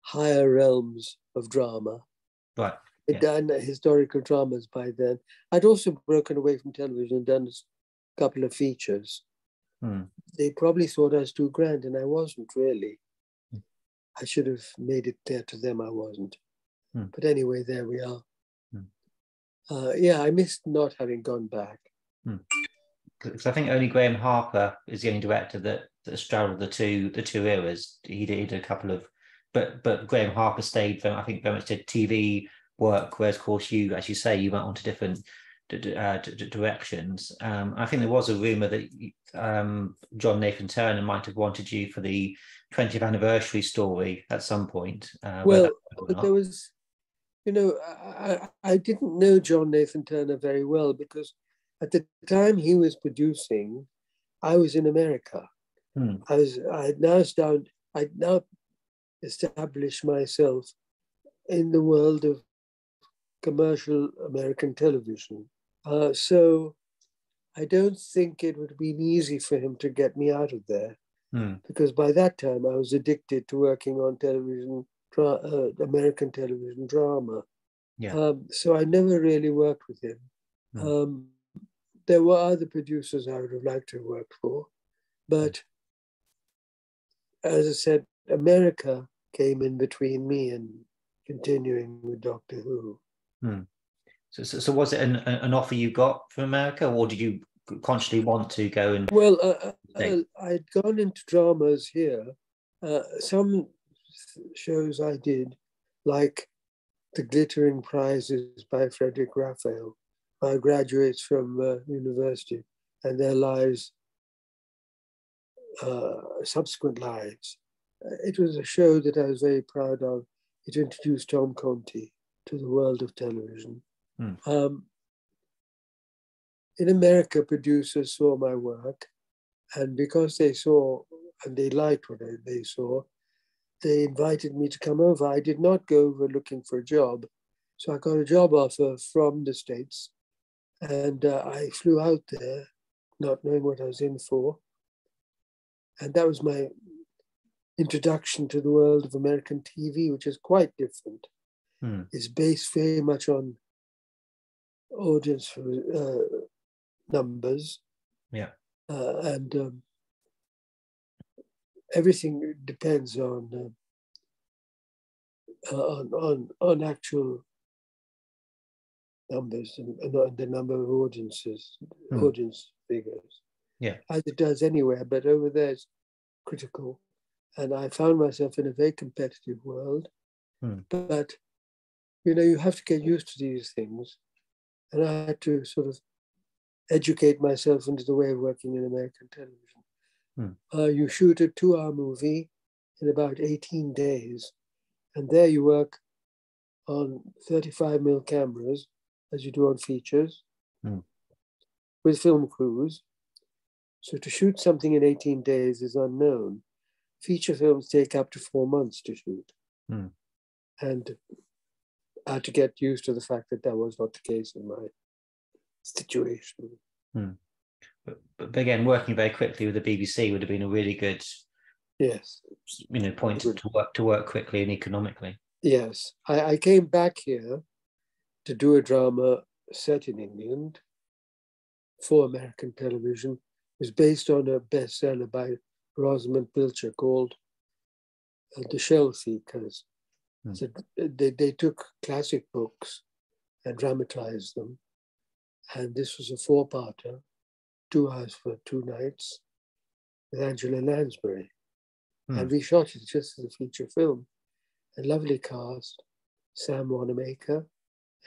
higher realms of drama. Right. I'd done historical dramas by then. I'd also broken away from television and done a couple of features. Hmm. They probably thought I was too grand, and I wasn't really. Hmm. I should have made it clear to them I wasn't. Hmm. But anyway, there we are. Hmm. Uh, yeah, I missed not having gone back. because I think only Graham Harper is the only director that, that straddled the two the two eras. He did, he did a couple of, but but Graham Harper stayed. Very, I think very much did TV work, whereas of course you, as you say, you went on to different uh, directions. Um, I think there was a rumor that um, John Nathan Turner might have wanted you for the 20th anniversary story at some point. Uh, Well, that happened or but not. there was, you know, I, I, didn't know John Nathan Turner very well because at the time he was producing, I was in America. Hmm. I was I had now down I'd now established myself in the world of commercial American television. Uh, so I don't think it would have been easy for him to get me out of there Hmm. because by that time I was addicted to working on television, uh, American television drama. Yeah. Um, so I never really worked with him. Hmm. Um, there were other producers I would have liked to have worked for, but as I said, America came in between me and continuing with Doctor Who. Hmm. So, so, so was it an, an offer you got from America, or did you consciously want to go and? Well, uh, uh, I'd gone into dramas here. Uh, some shows I did, like The Glittering Prizes by Frederic Raphael, by graduates from uh, university and their lives, uh, subsequent lives. It was a show that I was very proud of. It introduced Tom Conti to the world of television. Hmm. Um, in America, producers saw my work, and because they saw and they liked what they saw, they invited me to come over. I did not go over looking for a job. So I got a job offer from the States, and uh, I flew out there, not knowing what I was in for. And that was my introduction to the world of American TV, which is quite different. Hmm. It's based very much on audience uh, numbers. Yeah. Uh, and um, everything depends on, uh, on on on actual numbers and, and the number of audiences, Hmm. audience figures. Yeah. As it does anywhere, but over there it's critical. And I found myself in a very competitive world. Hmm. But you know, you have to get used to these things. And I had to sort of educate myself into the way of working in American television. Hmm. Uh, you shoot a two hour movie in about 18 days, and there you work on 35 mil cameras, as you do on features, Hmm. with film crews. So to shoot something in 18 days is unknown. Feature films take up to four months to shoot. Hmm. And I had to get used to the fact that that was not the case in my situation. But, but again, working very quickly with the BBC would have been a really good, Yes, you know, point to, to work to work quickly and economically. yes. I, I came back here to do a drama set in England for American television. It was based on a bestseller by Rosamunde Pilcher called uh, The Shell Seekers. Hmm. So they, they took classic books and dramatized them. And this was a four-parter, two hours for two nights, with Angela Lansbury. Hmm. And we shot it just as a feature film. A lovely cast, Sam Wanamaker,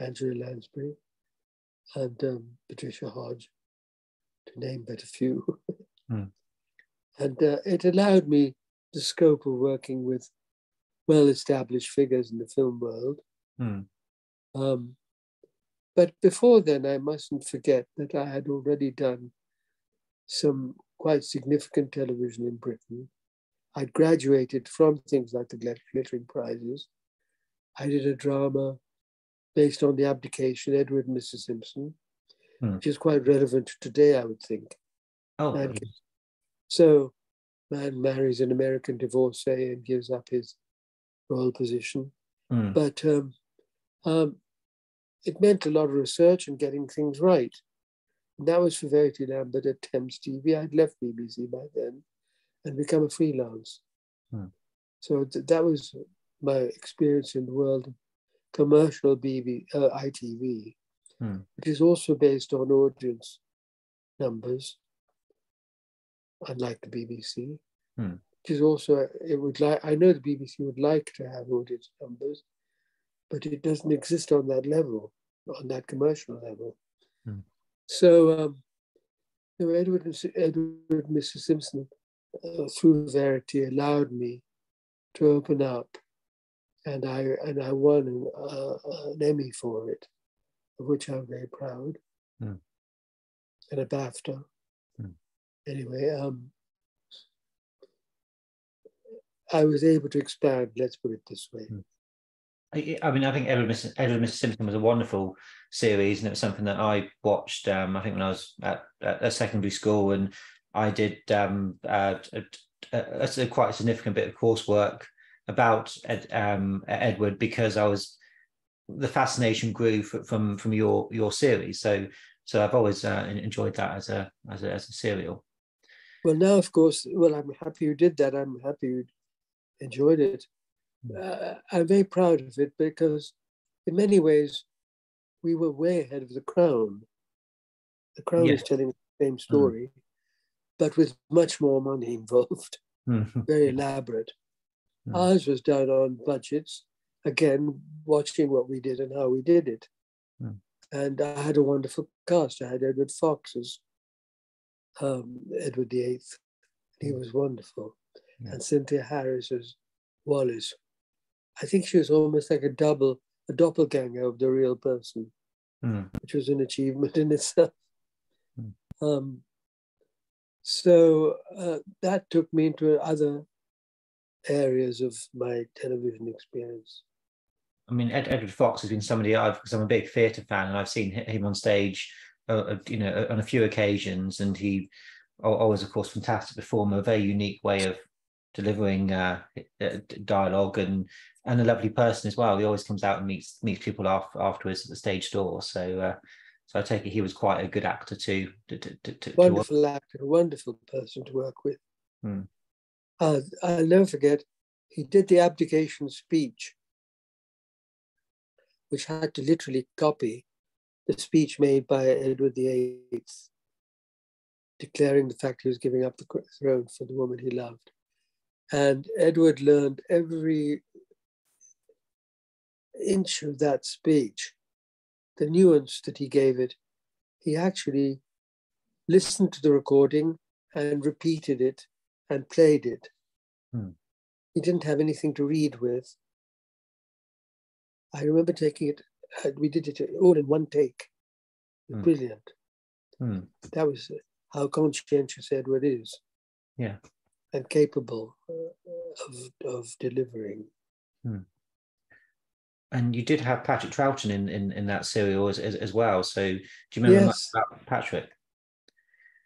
Angela Lansbury, and um, Patricia Hodge, to name but a few. Hmm. And uh, it allowed me the scope of working with well-established figures in the film world. Hmm. Um, but before then, I mustn't forget that I had already done some quite significant television in Britain. I'd graduated from things like the Glit- Glittering Prizes. I did a drama based on the abdication, Edward and Mrs. Simpson, Hmm. which is quite relevant to today, I would think. Oh, And so, man marries an American divorcee and gives up his royal position. hmm. But um, um, it meant a lot of research and getting things right. And that was for Verity Lambert at Thames TV. I'd left BBC by then and become a freelance. Hmm. So th- that was my experience in the world of commercial BB, uh, ITV, Hmm. which is also based on audience numbers, unlike the BBC. Hmm. Which is also it would like I know the BBC would like to have audience numbers, but it doesn't exist on that level, on that commercial level. Hmm. So um, you know, Edward, and Edward and Mrs. Simpson, uh, through Verity, allowed me to open up, and I and I won an, uh, an Emmy for it, of which I'm very proud, Hmm. and a BAFTA. Hmm. Anyway, um, I was able to expand. Let's put it this way. Hmm. I I mean, I think Edward, Miss. Simpson was a wonderful series, and it was something that I watched. Um, I think when I was at, at a secondary school, and I did um, uh, a, a, a quite a significant bit of coursework about Ed, um, Edward because I was the fascination grew f- from from your your series. So so I've always uh, enjoyed that as a as a as a serial. Well, now, of course, well, I'm happy you did that. I'm happy you enjoyed it. Hmm. Uh, I'm very proud of it because, in many ways, we were way ahead of the Crown. The Crown is telling the same story, mm. but with much more money involved, mm. very elaborate. Mm. Ours was done on budgets, again, watching what we did and how we did it. Mm. And I had a wonderful cast. I had Edward Fox as um, Edward VIII. He mm. was wonderful. Yeah. And Cynthia Harris as Wallis. I think she was almost like a double, a doppelganger of the real person, mm. which was an achievement in itself. Mm. Um, so uh, that took me into other areas of my television experience. I mean, Ed, Edward Fox has been somebody I've because I'm a big theatre fan, and I've seen him on stage, uh, uh, you know, on a few occasions, and he always, of course, fantastic performer, a very unique way of delivering uh, uh, dialogue, and and a lovely person as well. He always comes out and meets meets people after, afterwards at the stage door. So, uh, so I take it he was quite a good actor too. To, to, to, wonderful to actor, a wonderful person to work with. Hmm. Uh, I'll never forget. He did the abdication speech which had to literally copy the speech made by Edward VIII, declaring the fact he was giving up the throne for the woman he loved. And Edward learned every inch of that speech, the nuance that he gave it. He actually listened to the recording and repeated it and played it. Hmm. He didn't have anything to read with. I remember taking it, uh, we did it all in one take. Mm. Brilliant. Mm. That was how conscientious Edward is. Yeah. And capable of, of delivering. Mm. And you did have Patrick Troughton in, in, in that serial as, as, as well. So do you remember yes. much about Patrick?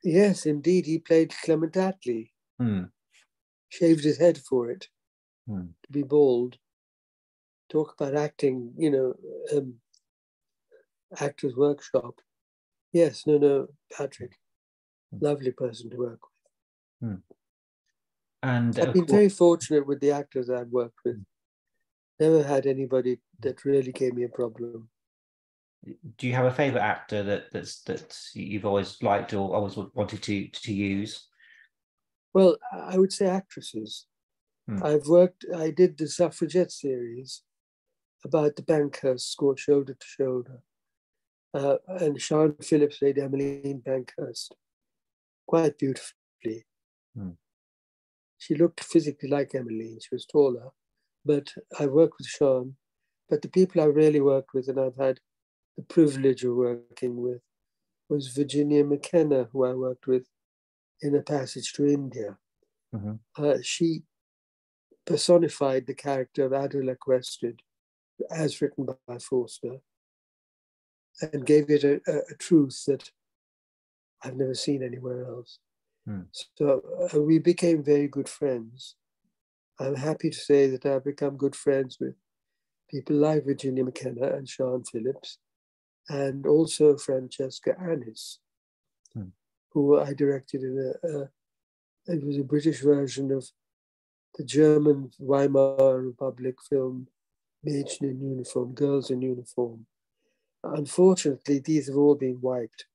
Yes, indeed. He played Clement Attlee. Mm. Shaved his head for it mm. to be bald talk about acting, you know, um, actors workshop. Yes, no, no, Patrick, mm. lovely person to work with. And I've been very fortunate with the actors I've worked with. Never had anybody that really gave me a problem. Do you have a favorite actor that that's that you've always liked or always wanted to to use? Well, I would say actresses. Hmm. I've worked. I did the suffragette series, about the Pankhurst scored shoulder to shoulder. Uh, and Siân Phillips played Emmeline Pankhurst quite beautifully. Hmm. She looked physically like Emmeline, she was taller, but I worked with Siân. But the people I really worked with and I've had the privilege of working with was Virginia McKenna, who I worked with in A Passage to India. Mm-hmm. Uh, she personified the character of Adela Quested as written by Forster, and gave it a, a, a truth that I've never seen anywhere else. Hmm. So uh, we became very good friends. I'm happy to say that I've become good friends with people like Virginia McKenna and Siân Phillips, and also Francesca Annis, hmm. who I directed in a, a, it was a British version of the German Weimar Republic film Mädchen in uniform, girls in uniform. Unfortunately, these have all been wiped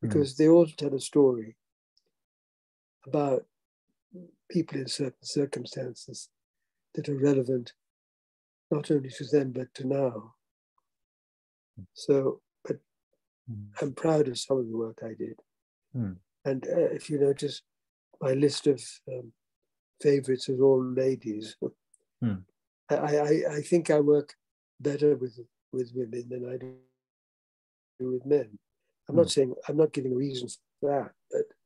because mm. they all tell a story about people in certain circumstances that are relevant not only to them but to now. So, but mm. I'm proud of some of the work I did. Mm. And uh, if you notice, my list of um, favorites is all ladies. I, I, I think I work better with with women than I do with men. I'm mm. not hmm. saying I'm not giving reasons for that, but hmm.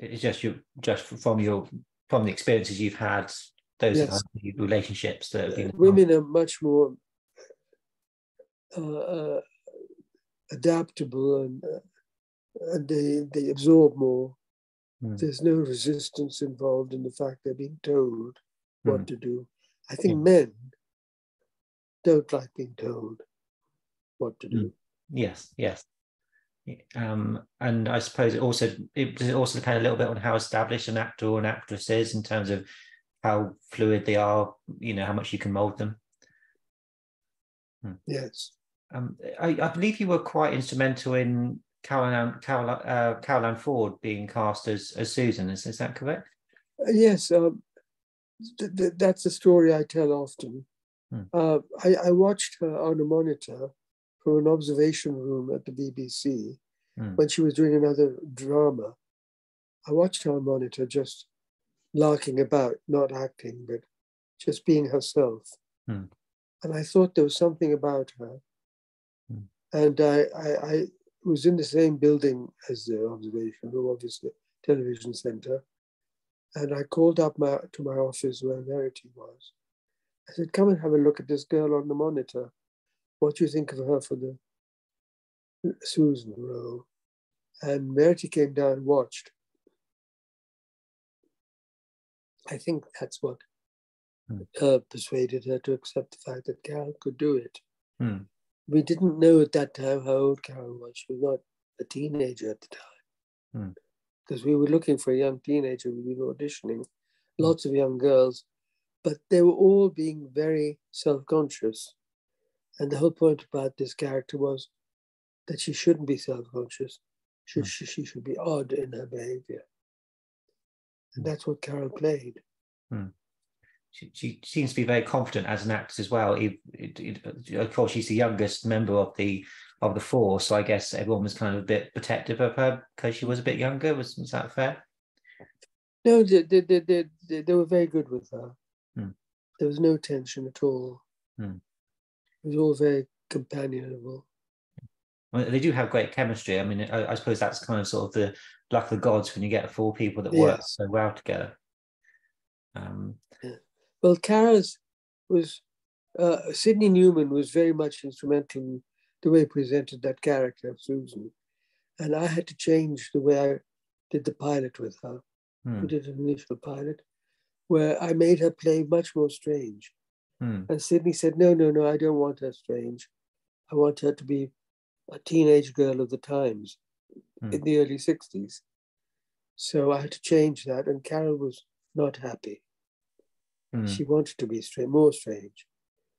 It's just you just from your from the experiences you've had, those yes. relationships that have been. women are much more uh, uh, adaptable and uh, and they they absorb more. Mm. There's no resistance involved in the fact they're being told what mm. to do. I think mm. men don't like being told what to do. Mm. Yes, yes. Um, and I suppose it also it also depend a little bit on how established an actor or an actress is in terms of how fluid they are. You know how much you can mold them. Hmm. Yes. Um, I, I, believe you were quite instrumental in Caroline, Caroline, uh, Carole Ann Ford being cast as, as Susan. Is, is that correct? Uh, yes. Um, th- th- that's a story I tell often. Hmm. Uh, I, I, watched her on a monitor from an observation room at the BBC hmm. when she was doing another drama. I watched her on monitor just larking about, not acting, but just being herself. Hmm. And I thought there was something about her. Hmm. And I, I, I, was in the same building as the observation room, obviously, television center. And I called up my, to my office where Verity was. I said, come and have a look at this girl on the monitor. What do you think of her for the Susan role? And Verity came down and watched. I think that's what mm. uh, persuaded her to accept the fact that Carole could do it. Mm. We didn't know at that time how old Carole was. She was not a teenager at the time. Because mm. we were looking for a young teenager, we were auditioning, hmm. lots of young girls, but they were all being very self conscious. And the whole point about this character was that she shouldn't be self conscious, she, hmm. she, she should be odd in her behavior. And that's what Carole played. Hmm. She, she, seems to be very confident as an actress as well. It, it, it, of course, she's the youngest member of the of the four, so I guess everyone was kind of a bit protective of her because she was a bit younger. Was, was that fair? No, they, they, they, they, they were very good with her. Hmm. There was no tension at all. Hmm. It was all very companionable. Well, they do have great chemistry. I mean, I, I, suppose that's kind of sort of the luck of the gods when you get four people that work so well together. Um, yeah. Well, Kara's was uh, Sydney Newman was very much instrumental in the way he presented that character of Susan, and I had to change the way I did the pilot with her. Hmm. We did an initial pilot where I made her play much more strange, hmm. and Sydney said, "No, no, no, I don't want her strange. I want her to be a teenage girl of the times." mm. in the early 60s. So I had to change that, and Carole was not happy. Mm. She wanted to be strange, more strange.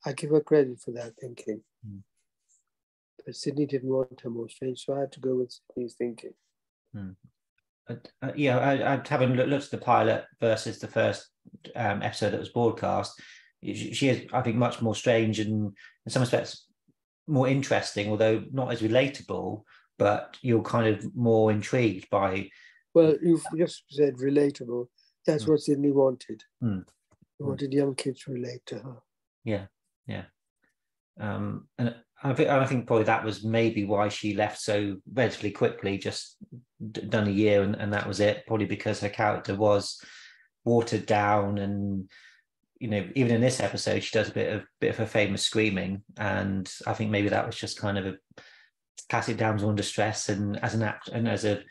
I give her credit for that thinking. Mm. But Sydney didn't want her more strange, so I had to go with Sydney's thinking. Mm. Uh, yeah, I, I having looked at the pilot versus the first um, episode that was broadcast, she is, I think, much more strange and in some respects more interesting, although not as relatable but you're kind of more intrigued by. Well, you've just said relatable. That's mm. what Sydney wanted. Mm. Wanted young kids to relate to her. Yeah, yeah. Um, and I think, I think probably that was maybe why she left so relatively quickly, just done a year and, and that was it. Probably because her character was watered down and you know even in this episode she does a bit of bit of her famous screaming and i think maybe that was just kind of a classic damsel in distress and as an act and as a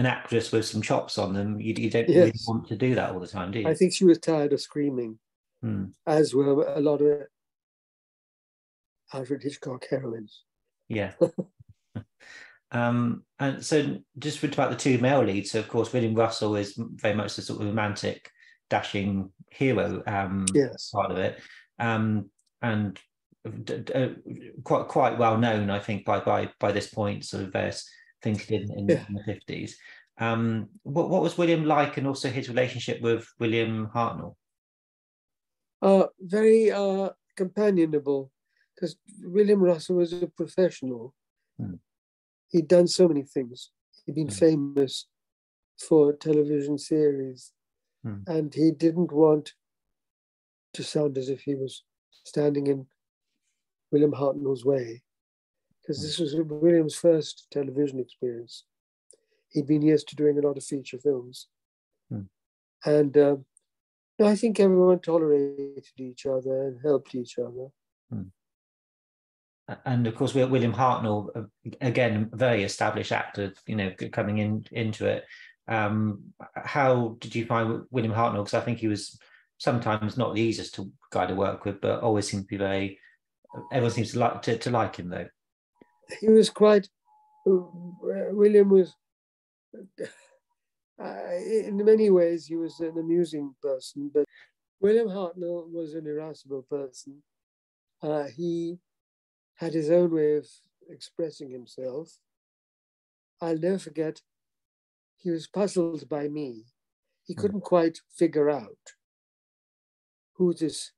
an actress with some chops on them, you, you don't yes. really want to do that all the time, do you? I think she was tired of screaming, hmm. as were a lot of Alfred Hitchcock heroines. Yeah. um, and so just about the two male leads, so of course, William Russell is very much the sort of romantic, dashing hero um, yes. part of it. Um, and uh, quite quite well known, I think, by by by this point, sort of various things he did in, yeah. in the fifties. Um, what what was William like, and also his relationship with William Hartnell? Uh, very uh, companionable, because William Russell was a professional. Hmm. He'd done so many things. He'd been hmm. famous for television series, hmm. and he didn't want to sound as if he was standing in William Hartnell's way, because hmm. this was William's first television experience. He'd been used to doing a lot of feature films. Mm. And um, I think everyone tolerated each other and helped each other. Mm. And of course, William Hartnell, uh, again, very established actor, you know, coming in into it. Um, how did you find William Hartnell? Because I think he was sometimes not the easiest to guy to work with, but always seemed to be very everyone seems to like to, to like him though. He was quite. William was. Uh, in many ways, he was an amusing person, but William Hartnell was an irascible person. Uh, he had his own way of expressing himself. I'll never forget, he was puzzled by me. He Hmm. couldn't quite figure out who this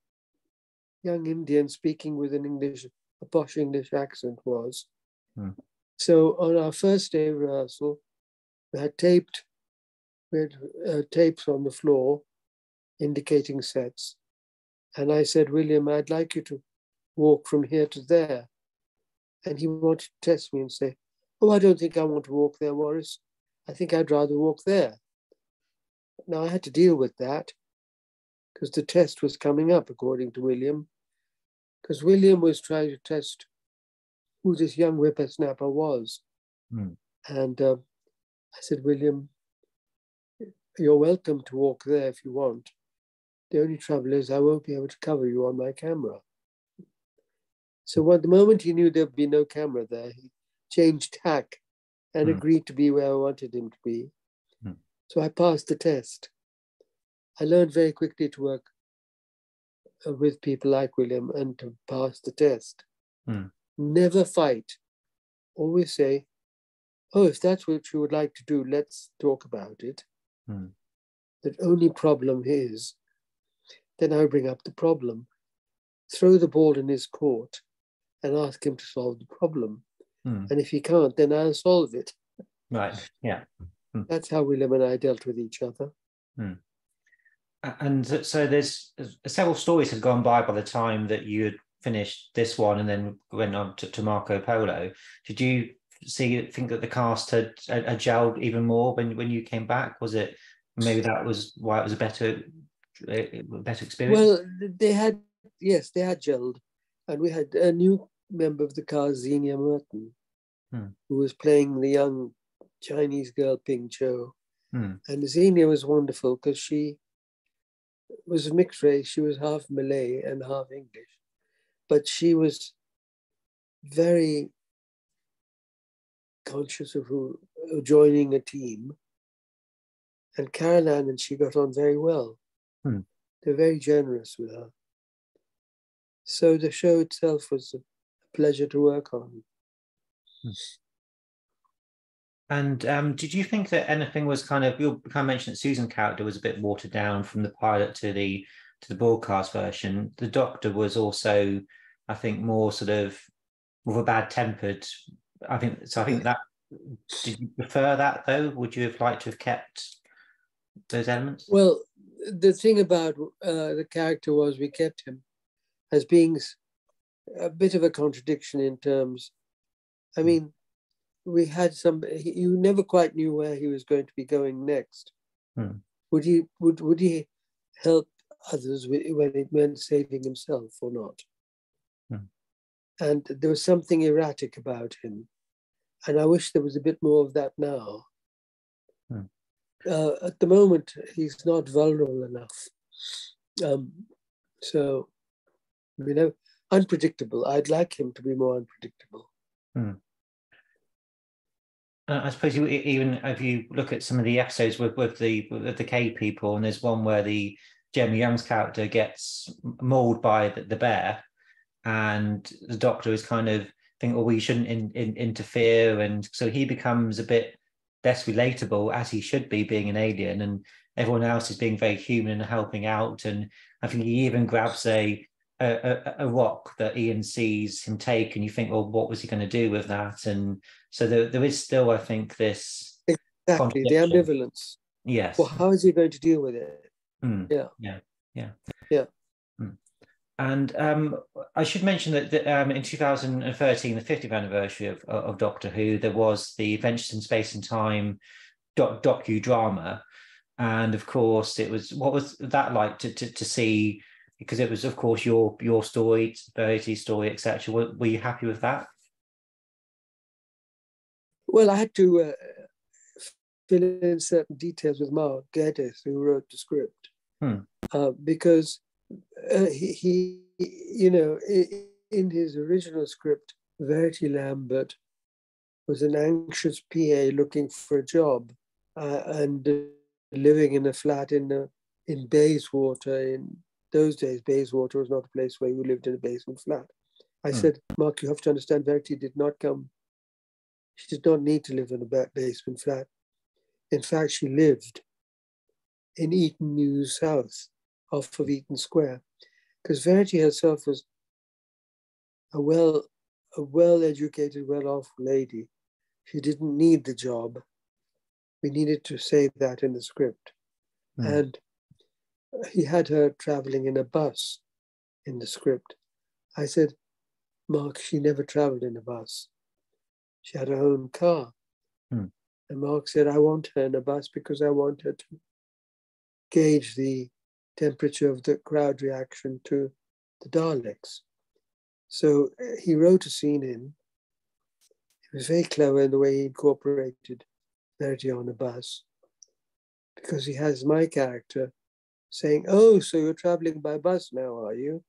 young Indian speaking with an English, a posh English accent was. Hmm. So on our first day rehearsal, we had taped, we had uh, tapes on the floor indicating sets. And I said, William, I'd like you to walk from here to there. And he wanted to test me and say, Oh, I don't think I want to walk there, Morris. I think I'd rather walk there. Now I had to deal with that because the test was coming up, according to William, because William was trying to test who this young whippersnapper was. Hmm. And uh, I said, William, you're welcome to walk there if you want. The only trouble is I won't be able to cover you on my camera. So at the moment he knew there'd be no camera there, he changed tack and Hmm. agreed to be where I wanted him to be. Hmm. So I passed the test. I learned very quickly to work uh, with people like William and to pass the test. Hmm. Never fight. Always say, oh, if that's what you would like to do, let's talk about it. Hmm. The only problem is, then I bring up the problem, throw the ball in his court and ask him to solve the problem. Hmm. And if he can't, then I'll solve it. Right. Yeah. Hmm. That's how William and I dealt with each other. Hmm. A- And so- there's there's several stories had gone by by the time that you had finished this one and then went on to, to Marco Polo. Did you see think that the cast had, had, had gelled even more when, when you came back? Was it maybe that was why it was a better a better experience? Well, they had, yes, they had gelled. And we had a new member of the cast, Zienia Merton, Hmm. who was playing the young Chinese girl, Ping Cho. Hmm. And Zienia was wonderful because she was a mixed race. She was half Malay and half English. But she was very conscious of who, joining a team. And Carole Ann and she got on very well. Hmm. They're very generous with her. So the show itself was a pleasure to work on. And um, did you think that anything was kind of you kind of mentioned that Susan character was a bit watered down from the pilot to the to the broadcast version? The Doctor was also, I think, more sort of with a bad tempered. I think so. I think that. Did you prefer that though? Would you have liked to have kept those elements? Well, the thing about uh, the character was we kept him as being a bit of a contradiction in terms. I mean, we had some. he- You never quite knew where he was going to be going next. Hmm. Would he would would he help others when it meant saving himself or not? Hmm. And there was something erratic about him, and I wish there was a bit more of that now. Hmm. Uh, at the moment, he's not vulnerable enough. Um, so, you know, unpredictable. I'd like him to be more unpredictable. Uh, I suppose you, even if you look at some of the episodes with with the with the K people, and there's one where the Jeremy Young's character gets mauled by the, the bear, and the Doctor is kind of thinking, "Oh, we shouldn't in, in, interfere," and so he becomes a bit less relatable as he should be, being an alien, and everyone else is being very human and helping out. And I think he even grabs a a, a, a rock that Ian sees him take, and you think, "Well, what was he going to do with that?" And so there, there is still, I think, this Exactly, the ambivalence. yes. Well, how is he going to deal with it? Mm, Yeah. yeah, yeah, Yeah. Mm. And um, I should mention that, that um, in 2013, the 50th anniversary of, of Doctor Who, there was the Adventures in Space and Time doc, docudrama, and of course, it was what was that like to to, to see? Because it was, of course, your your story, Verity's story, etc. Were, were you happy with that? Well, I had to uh, fill in certain details with Mark Gatiss, who wrote the script, Hmm. uh, because uh, he, he, you know, in his original script, Verity Lambert was an anxious PA looking for a job uh, and uh, living in a flat in in Bayswater. In those days, Bayswater was not a place where you lived in a basement flat. I Hmm. said, Mark, you have to understand, Verity did not come. She did not need to live in a basement flat. In fact, she lived in Eaton Mews South, off of Eaton Square, because Verity herself was a well, a well-educated, well-off lady. She didn't need the job. We needed to say that in the script, Hmm. and he had her traveling in a bus in the script. I said, Mark, she never traveled in a bus. She had her own car. Hmm. And Mark said, I want her in a bus because I want her to gauge the temperature of the crowd reaction to the Daleks. So uh, he wrote a scene in. He was very clever in the way he incorporated Verity on a bus because he has my character saying, Oh, so you're traveling by bus now, are you?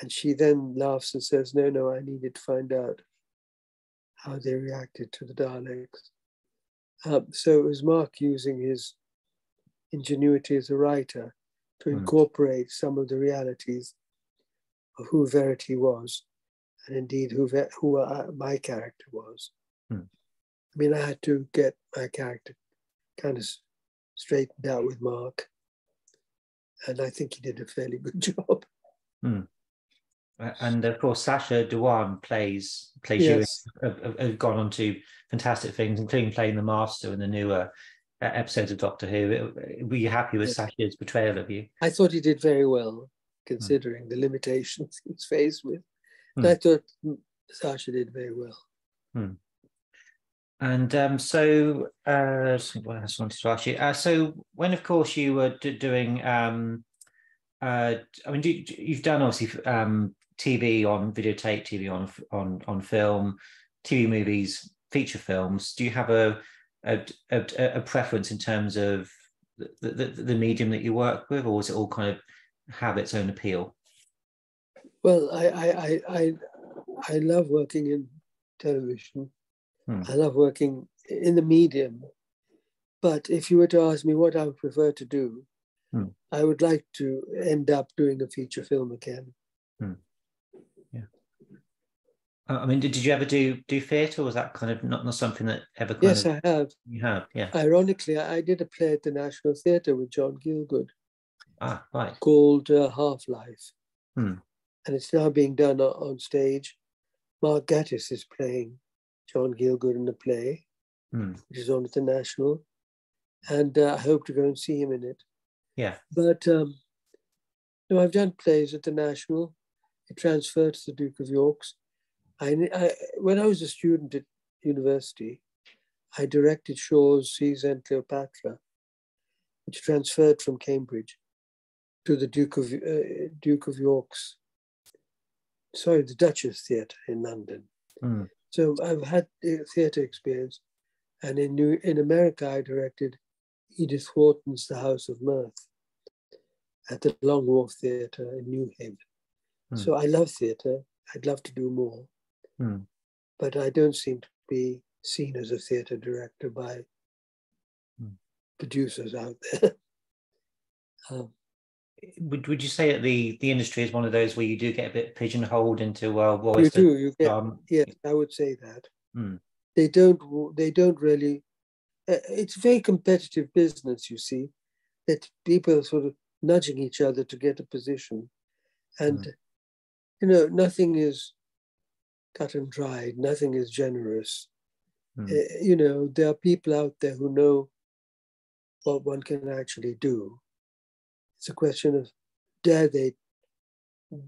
And she then laughs and says, No, no, I needed to find out how they reacted to the Daleks. Um, so it was Mark using his ingenuity as a writer to incorporate some of the realities of who Verity was, and indeed who, Ve- who uh, my character was. Hmm. I mean, I had to get my character kind of straightened out with Mark, and I think he did a fairly good job. Uh, And of course, Sacha Dhawan plays plays Yes. you. Have, gone on to fantastic things, including playing the Master in the newer uh, episodes of Doctor Who. Were you happy with Yes. Sacha's portrayal of you? I thought he did very well, considering the limitations he was faced with. Hmm. I thought Sasha did very well. And um, so, uh, what else I wanted to ask you? Uh, so, when of course you were d- doing, um, uh, I mean, do- you've done obviously um, TV on videotape, TV on on on film, TV movies, feature films. Do you have a a, a, a preference in terms of the, the, the medium that you work with, or does it all kind of have its own appeal? Well, I I I I, I love working in television. Hmm. I love working in the medium. But if you were to ask me what I would prefer to do, Hmm. I would like to end up doing a feature film again. Yeah, I mean, did, did you ever do do theatre, was that kind of not, not something that ever kind Yes, of I have. you have? Yeah. Ironically, I I did a play at the National Theatre with John Gielgud Ah, right. called uh, Half Life. Hmm. And it's now being done on stage. Mark Gatiss is playing John Gielgud in the play, Hmm. which is on at the National. And uh, I hope to go and see him in it. Yeah. But um, no, I've done plays at the National. It transferred to the Duke of York's. I, I, when I was a student at university, I directed Shaw's Caesar and Cleopatra, which transferred from Cambridge to the Duke of uh, Duke of York's, sorry, the Duchess Theatre in London. Hmm. So I've had theatre experience, and in New in America, I directed Edith Wharton's The House of Mirth at the Long Wharf Theatre in New Haven. Hmm. So I love theatre. I'd love to do more, Hmm. but I don't seem to be seen as a theatre director by Hmm. producers out there. um, Would would you say that the the industry is one of those where you do get a bit pigeonholed into well, well, you do. You get um, yes. I would say that. Hmm. They don't. They don't really. uh, It's a very competitive business. You see, that people are sort of nudging each other to get a position, and you know nothing is cut and dried. Nothing is generous. Hmm. Uh, you know, there are people out there who know what one can actually do. It's a question of dare they,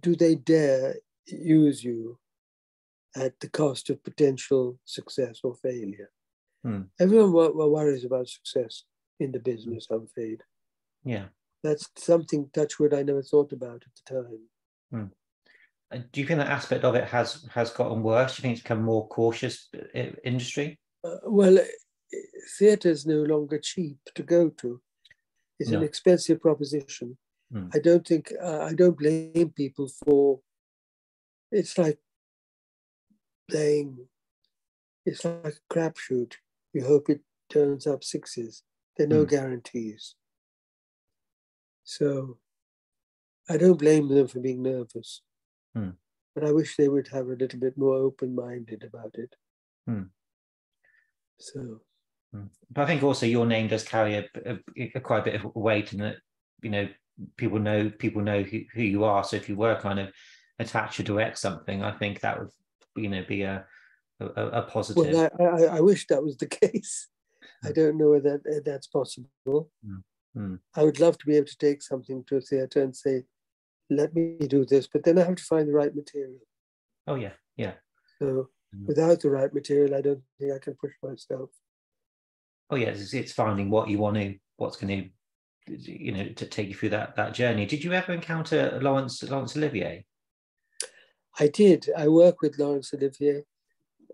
do they dare use you at the cost of potential success or failure? Hmm. Everyone wo- wo- worries about success in the business, I'm afraid. yeah. That's something, touchwood, I never thought about at the time. Uh, Do you think that aspect of it has has gotten worse? Do you think it's become more cautious uh, industry? Uh, well, theatre is no longer cheap to go to. It's an expensive proposition. Hmm. I don't think uh, I don't blame people for. It's like playing. It's like a crapshoot. You hope it turns up sixes. There are no Hmm. guarantees. So, I don't blame them for being nervous. Hmm. but I wish they would have a little bit more open-minded about it. Hmm. So. But I think also your name does carry a, a, a quite a bit of weight, and that you know people know people know who, who you are. So if you were kind of attached to direct something, I think that would you know be a a, a positive. well, I, I, wish that was the case. I don't know whether that, that's possible. Hmm. I would love to be able to take something to a theatre and say, let me do this, but then I have to find the right material. Oh yeah, yeah. So Mm. without the right material, I don't think I can push myself. Oh yeah, it's, it's finding what you want to, what's going to, you know, to take you through that that journey. Did you ever encounter Laurence Laurence Olivier? I did. I work with Laurence Olivier.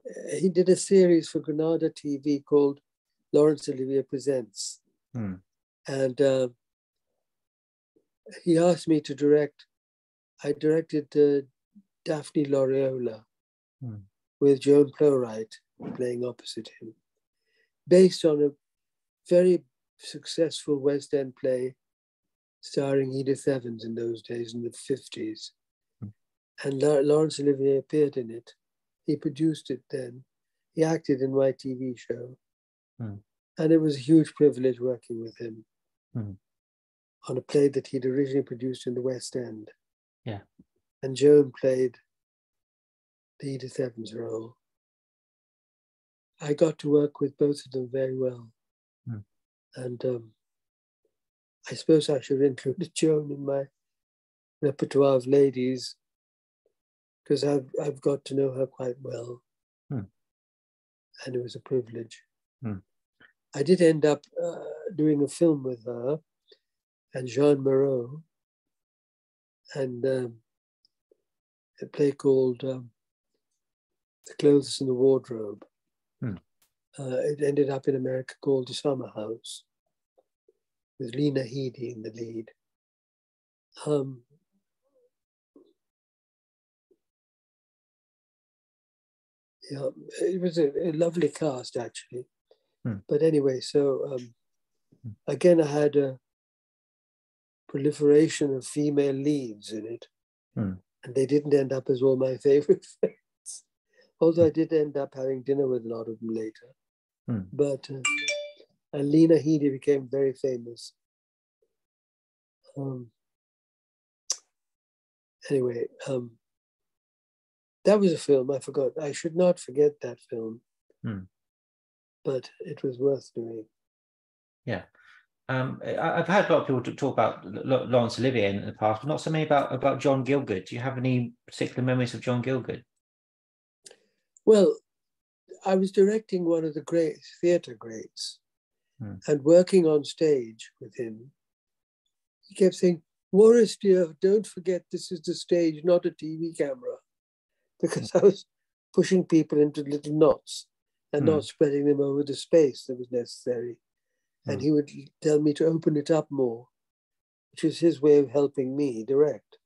Uh, He did a series for Granada TV called Laurence Olivier Presents. Hmm. And uh, he asked me to direct. I directed uh, Daphne Laureola Hmm. with Joan Plowright playing opposite him, based on a very successful West End play starring Edith Evans in those days in the 50s. Hmm. And La- Laurence Olivier appeared in it. He produced it then. He acted in my TV show. Hmm. And it was a huge privilege working with him Hmm. on a play that he'd originally produced in the West End. Yeah. And Joan played the Edith Evans role. I got to work with both of them very well. Hmm. And um, I suppose I should include Joan in my repertoire of ladies because I've, I've got to know her quite well. Hmm. And it was a privilege. Hmm. I did end up uh, doing a film with her and Jeanne Moreau and um, a play called um, The Clothes in the Wardrobe. Uh, it ended up in America called The Summer House with Lena Headey in the lead. Um, yeah, it was a, a lovely cast actually. Hmm. But anyway, so um, Hmm. again, I had a proliferation of female leads in it, Hmm. and they didn't end up as all my favorite films. Although I did end up having dinner with a lot of them later. Hmm. But uh, and Lena Headey became very famous. Um, anyway, um, that was a film I forgot. I should not forget that film. Hmm. But it was worth doing. Yeah. Um, I've heard a lot of people talk about Laurence Olivier in the past, but not so many about about John Gielgud. Do you have any particular memories of John Gielgud? Well, I was directing one of the great theatre greats Hmm. and working on stage with him. He kept saying, Waris, dear, don't forget this is the stage, not a TV camera. Because I was pushing people into little knots and Hmm. not spreading them over the space that was necessary. And Hmm. he would tell me to open it up more, which is his way of helping me direct.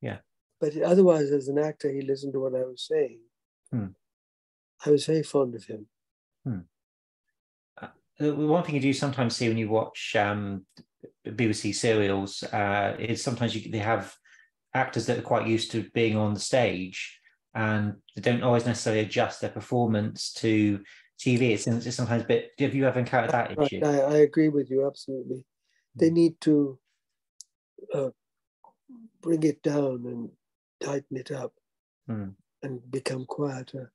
Yeah. But otherwise, as an actor, he listened to what I was saying. Hmm. I was very fond of him. The one thing you do sometimes see when you watch um, BBC serials uh, is sometimes you, they have actors that are quite used to being on the stage and they don't always necessarily adjust their performance to TV. It's, it's sometimes a bit. Have you ever encountered that Right, issue? I, I agree with you absolutely. They need to uh, bring it down and tighten it up Hmm. and become quieter.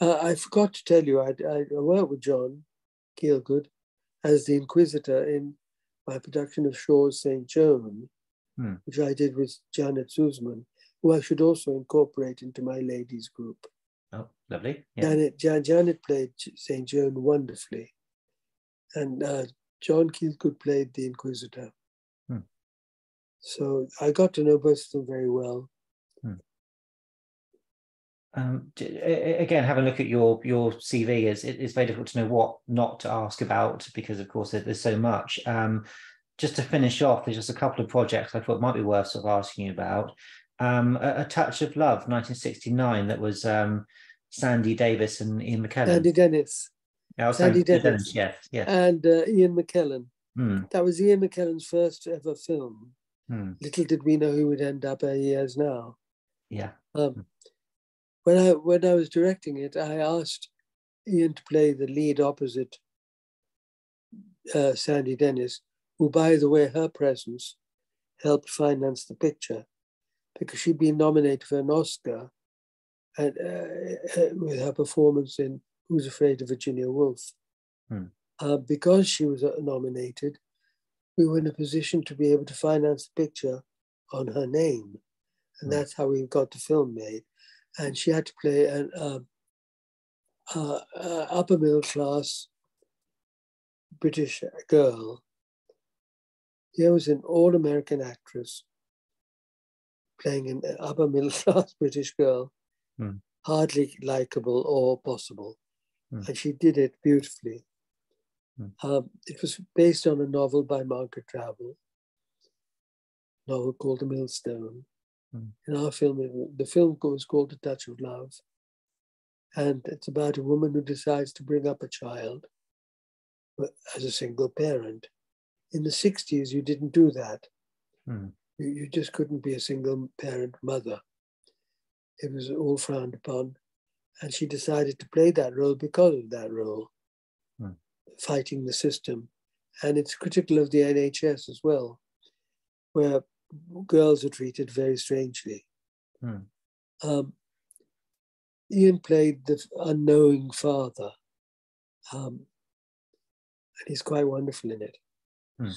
Uh, I forgot to tell you, I, I worked with John Gielgud as the Inquisitor in my production of Shaw's St. Joan, Hmm. which I did with Janet Suzman, who I should also incorporate into my ladies group. Oh, lovely. Yeah. Janet, Jan, Janet played St. Joan wonderfully, and uh, John Gielgud played the Inquisitor. Hmm. So I got to know both of them very well. Um, d- a- a- again, having a look at your your CV is it is very difficult to know what not to ask about because, of course, there's so much. Um, just to finish off, there's just a couple of projects I thought might be worth sort of asking you about. Um, a, a Touch of Love, 1969, that was um, Sandy Davis and Ian McKellen. Andy Dennis Yeah, oh, Sandy Davis. Yes, yes. and uh, Ian McKellen. Hmm, That was Ian McKellen's first ever film. hmm, Little did we know who would end up where he is now. yeah, Um, when I when I was directing it, I asked Ian to play the lead opposite uh, Sandy Dennis, who, by the way, her presence helped finance the picture because she'd been nominated for an Oscar and, uh, uh with her performance in Who's Afraid of Virginia Woolf. Hmm. Uh, because she was uh, nominated, we were in a position to be able to finance the picture on her name. And hmm. that's how we got the film made. And she had to play an uh, uh, upper middle class British girl. Here was an all American actress playing an upper middle class British girl, mm. hardly likable or possible. Mm. And she did it beautifully. Mm. Um, it was based on a novel by Margaret Drabble, novel called The Millstone. Mm. In our film, the film was called The Touch of Love. And it's about a woman who decides to bring up a child as a single parent. In the 60s, you didn't do that. Mm. You, you just couldn't be a single parent mother. It was all frowned upon. And she decided to play that role because of that role, mm. fighting the system. And it's critical of the NHS as well, where girls are treated very strangely. Mm. Um, Ian played the unknowing father, um, and he's quite wonderful in it. Hmm.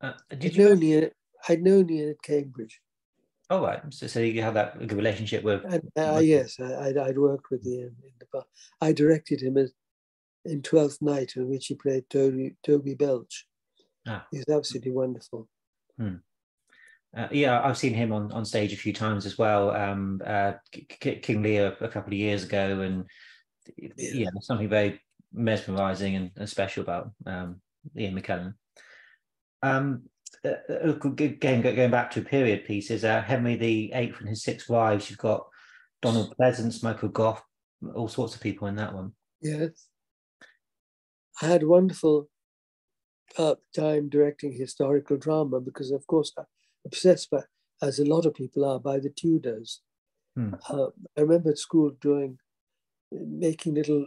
Uh, did I'd you? known Ian, I'd known Ian at Cambridge. Oh right, so, so you have that good relationship with. And, uh, yes, I, would I'd worked with Ian in the past. I directed him as, in Twelfth Night, in which he played Toby, Toby Belch. Ah. He's absolutely wonderful. Hmm. Uh, yeah, I've seen him on, on stage a few times as well. Um, uh, King Lear a couple of years ago, and yeah, yeah something very mesmerising and, and, special about um, Ian McKellen. Um, uh, uh again, going back to period pieces, uh, Henry VIII and his six wives. You've got Donald Pleasence, Michael Gough, all sorts of people in that one. Yes, I had wonderful uh, time directing historical drama because, of course, obsessed by, as a lot of people are, by the Tudors. Hmm. Uh, I remember at school doing, making little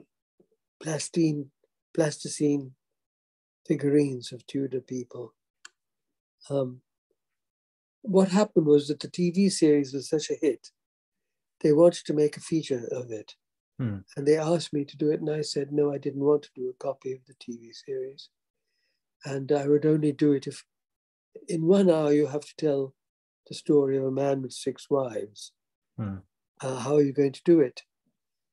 plastine, plasticine figurines of Tudor people. Um, what happened was that the TV series was such a hit, they wanted to make a feature of it. Hmm. And they asked me to do it, and I said, no, I didn't want to do a copy of the TV series. And I would only do it if in one hour you have to tell the story of a man with six wives. Hmm. Uh, how are you going to do it?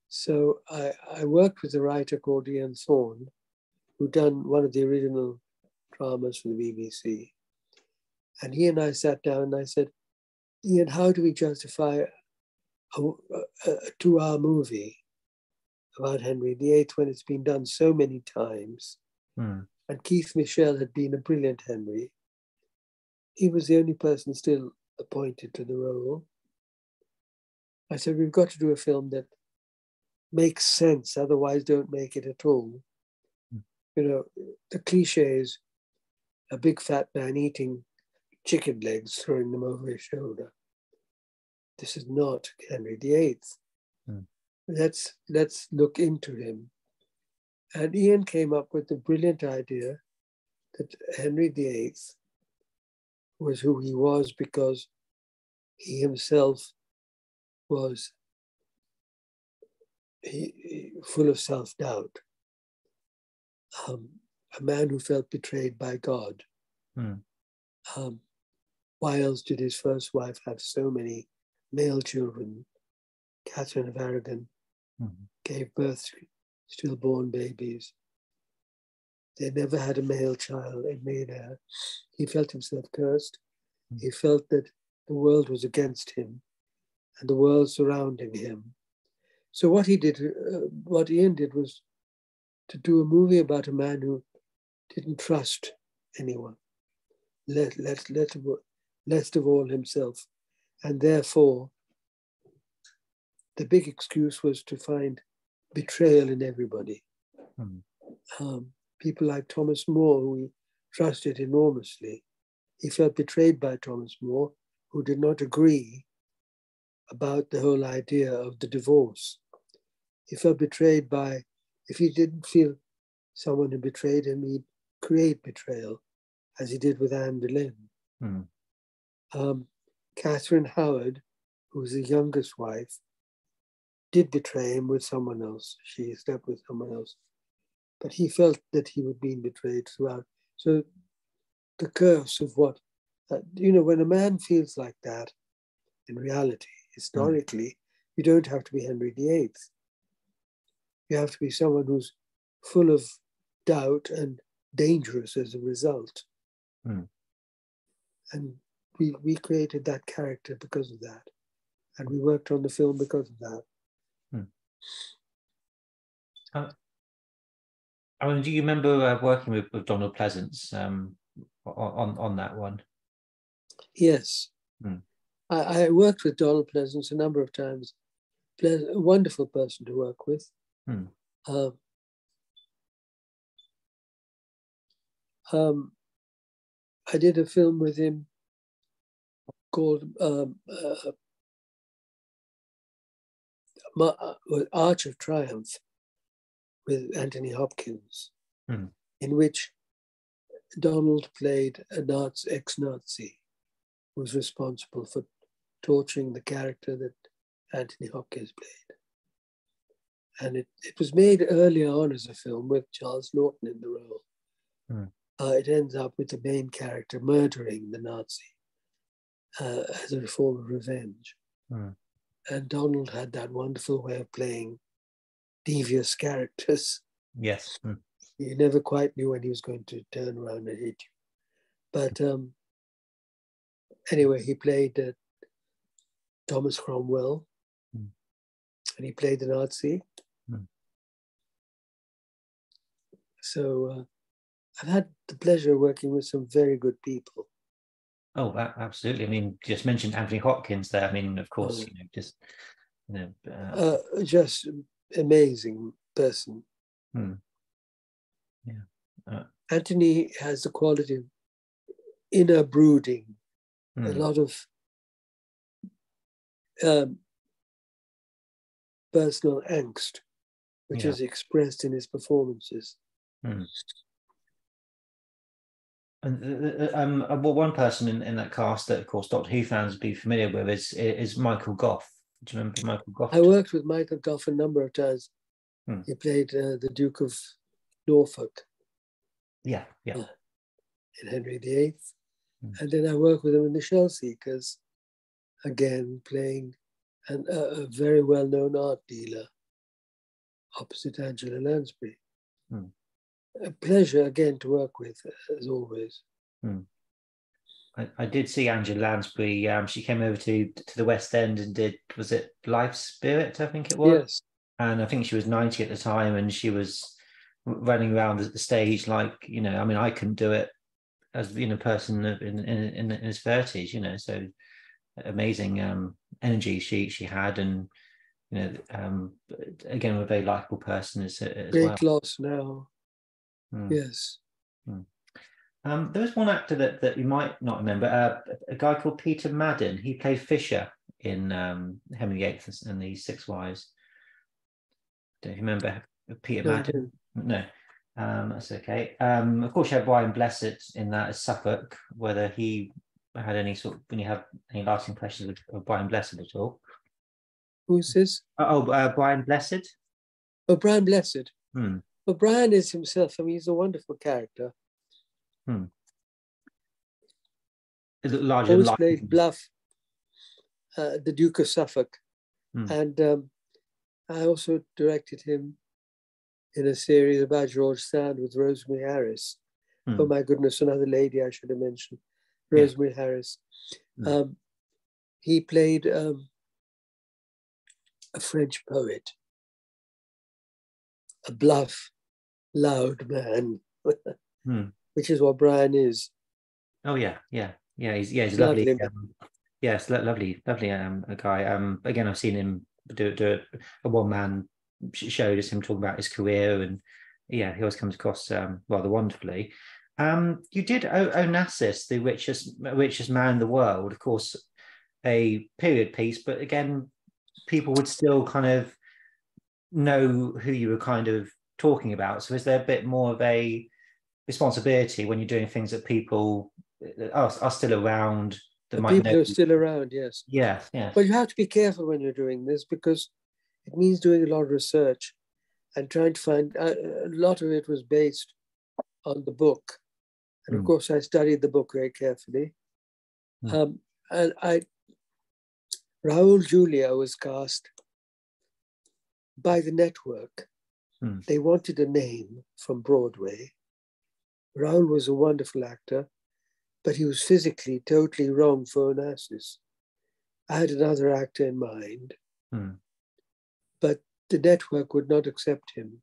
So I, I worked with a writer called Ian Thorne, who done one of the original dramas for the BBC. And he and I sat down and I said, Ian, how do we justify a, a, a two-hour movie about Henry VIII when it's been done so many times? Hmm. And Keith Michell had been a brilliant Henry he was the only person still appointed to the role. I said, we've got to do a film that makes sense, otherwise, don't make it at all. Mm. You know, the cliche is a big fat man eating chicken legs, throwing them over his shoulder. This is not Henry VIII. Mm. Let's let's look into him. And Ian came up with the brilliant idea that Henry VIII was who he was because he himself was he, full of self doubt. Um, a man who felt betrayed by God. Hmm. Um, why else did his first wife have so many male children? Catherine of Aragon mm-hmm. gave birth to stillborn babies. They never had a male child in Maynard. He felt himself cursed. Hmm. He felt that the world was against him and the world surrounding him. So what he did, uh, what Ian did was to do a movie about a man who didn't trust anyone, let, let, let, least of all himself. And therefore, the big excuse was to find betrayal in everybody. Mm. Um, people like Thomas More, who he trusted enormously. He felt betrayed by Thomas More, who did not agree about the whole idea of the divorce. He felt betrayed by, if he didn't feel someone had betrayed him, he'd create betrayal, as he did with Anne Boleyn. Mm. Um, Catherine Howard, who was the youngest wife, did betray him with someone else. She slept with someone else. But he felt that he was being betrayed throughout. So the curse of what, uh, you know, when a man feels like that, in reality, historically, mm. you don't have to be Henry VIII. You have to be someone who's full of doubt and dangerous as a result. Mm. And we, we created that character because of that. And we worked on the film because of that. Mm. Uh, I mean, do you remember uh, working with, with Donald Pleasence um, on, on that one? Yes. Mm. I, I, worked with Donald Pleasence a number of times. Ple- a wonderful person to work with. Mm. Um, um, I did a film with him called um, uh, uh Arch of Triumph with Anthony Hopkins, mm. in which Donald played a Nazi, ex-Nazi who was responsible for torturing the character that Anthony Hopkins played. And it, it was made earlier on as a film with Charles Norton in the role. Mm uh, it ends up with the main character murdering the Nazi uh, as a form of revenge. Mm. And Donald had that wonderful way of playing devious characters. Yes. Mm. You never quite knew when he was going to turn around and hit you. But um, anyway, he played uh, Thomas Cromwell mm. and he played the Nazi. Hmm. So uh, I've had the pleasure of working with some very good people. Oh, absolutely. I mean, just mentioned Anthony Hopkins there. I mean, of course, oh. you know, just you know, uh, uh, just amazing person. Hmm. Yeah. Uh, Anthony has the quality of inner brooding, hmm. a lot of um, personal angst, which yeah. is expressed in his performances. Hmm. And uh, uh, um, uh, well, one person in, in that cast that, of course, Doctor Who fans would be familiar with is is Michael Gough. Do you remember Michael? I worked with Michael Gough a number of times. Hmm. He played uh, the Duke of Norfolk. Yeah, yeah. Uh, in Henry VIII. Hmm. And then I worked with him in the Shell Seekers, again playing an, a, a very well known art dealer opposite Angela Lansbury. Hmm a pleasure again to work with, as always. I, I, did see Angela Lansbury. Um, she came over to to the West End and did was it Blithe Spirit? I think it was. Yes. And I think she was ninety at the time, and she was running around the stage like you know. I mean, I couldn't do it as being a person in in, in, in his thirties. You know, so amazing um, energy she she had, and you know, um, again, a very likable person as, as well. loss now. Mm. Yes. Mm. Um, there was one actor that, that you might not remember, uh, a guy called Peter Madden. He played Fisher in um, Henry VIII and the Six Wives. Don't you remember Peter no, Madden? No, um, that's okay. Um, of course, you had Brian Blessed in that as Suffolk. Whether he had any sort of, when you have any lasting impressions of, of Brian Blessed at all? Who's this? Oh, uh, Brian Blessed. Oh, Brian Blessed. Hmm. But Brian is himself. I mean, he's a wonderful character. Hmm. Is it larger? Always played Bluff, uh, the Duke of Suffolk, hmm. and um, I also directed him in a series about George Sand with Rosemary Harris. Hmm. Oh my goodness, another lady I should have mentioned, Rosemary yeah. Harris. Hmm. Um, he played um, a French poet, a bluff loud man, hmm. Which is what Brian is. Oh yeah, yeah, yeah. He's yeah, he's lovely. lovely. Um, yes, lo- lovely, lovely. Um, a guy. Um, again, I've seen him do do a one man show, just him talking about his career, and yeah, he always comes across um, rather wonderfully. Um, you did o- Onassis, the richest richest man in the world. Of course, a period piece, but again, people would still kind of know who you were kind of talking about. So is there a bit more of a responsibility when you're doing things that people are, are still around that The might people know? are still around, yes. Yeah, yeah. But you have to be careful when you're doing this because it means doing a lot of research and trying to find uh, a lot of it was based on the book. And of Mm. course, I studied the book very carefully. Mm. Um, and I, Raul Julia was cast by the network. Mm. They wanted a name from Broadway. Raul was a wonderful actor, but he was physically totally wrong for Onassis. I had another actor in mind, Mm. but the network would not accept him,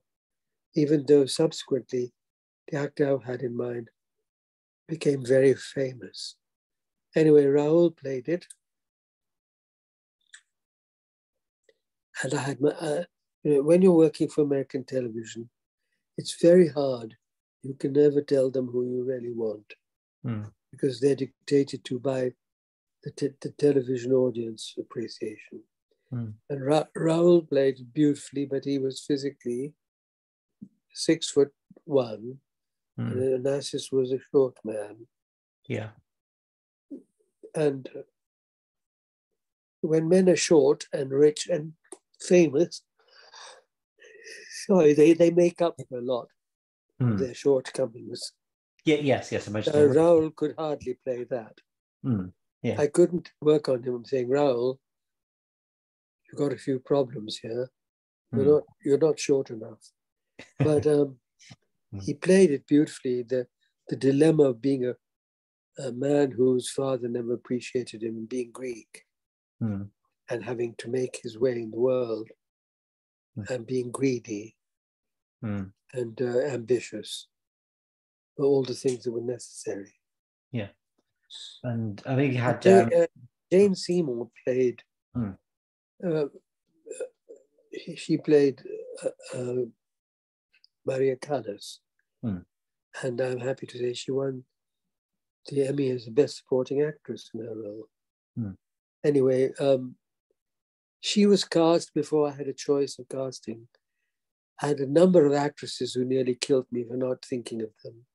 even though subsequently the actor I had in mind became very famous. Anyway, Raul played it. And I had my, uh, you know, when you're working for American television, it's very hard. You can never tell them who you really want Mm. because they're dictated to by the, te- the television audience appreciation. Mm. And Ra- Raul played beautifully, but he was physically six foot one, Mm. and Onassis was a short man. Yeah. And uh, when men are short and rich and famous, sorry, they, they make up for a lot Mm. their shortcomings. Yeah, yes, yes. I imagine. Uh, Raul could hardly play that. Mm. Yeah. I couldn't work on him saying, Raul, you've got a few problems here. You're Mm. not you're not short enough. But um, Mm. he played it beautifully. The the dilemma of being a, a man whose father never appreciated him and being Greek Mm. and having to make his way in the world Mm. and being greedy Mm. and uh, ambitious. but All the things that were necessary. Yeah, and I think you had. Um, uh, Jane Seymour played. Hmm. Uh, she played uh, uh, Maria Callas, Hmm. and I'm happy to say she won the Emmy as the best supporting actress in her role. Hmm. Anyway, um, she was cast before I had a choice of casting. I had a number of actresses who nearly killed me for not thinking of them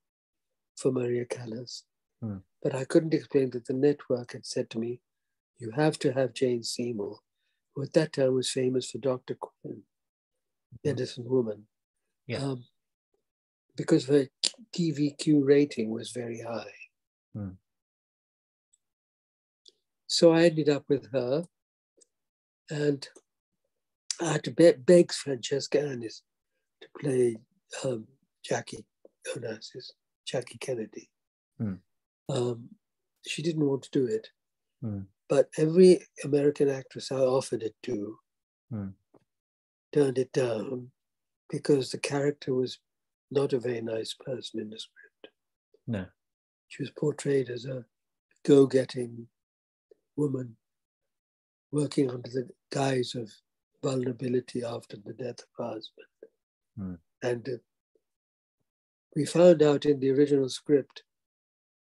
for Maria Callas. Hmm. But I couldn't explain that the network had said to me, you have to have Jane Seymour, who at that time was famous for Dr. Quinn, Medicine Woman. Yeah. Um, because her TVQ rating was very high. Hmm. So I ended up with her, and I had to beg, beg Francesca Annis to play um, Jackie Onassis, Jackie Kennedy. Hmm. Um, she didn't want to do it, Hmm. but every American actress I offered it to Hmm. turned it down because the character was not a very nice person in the script. no. She was portrayed as a go getting woman working under the guise of vulnerability after the death of her husband. Hmm. And uh, we found out in the original script,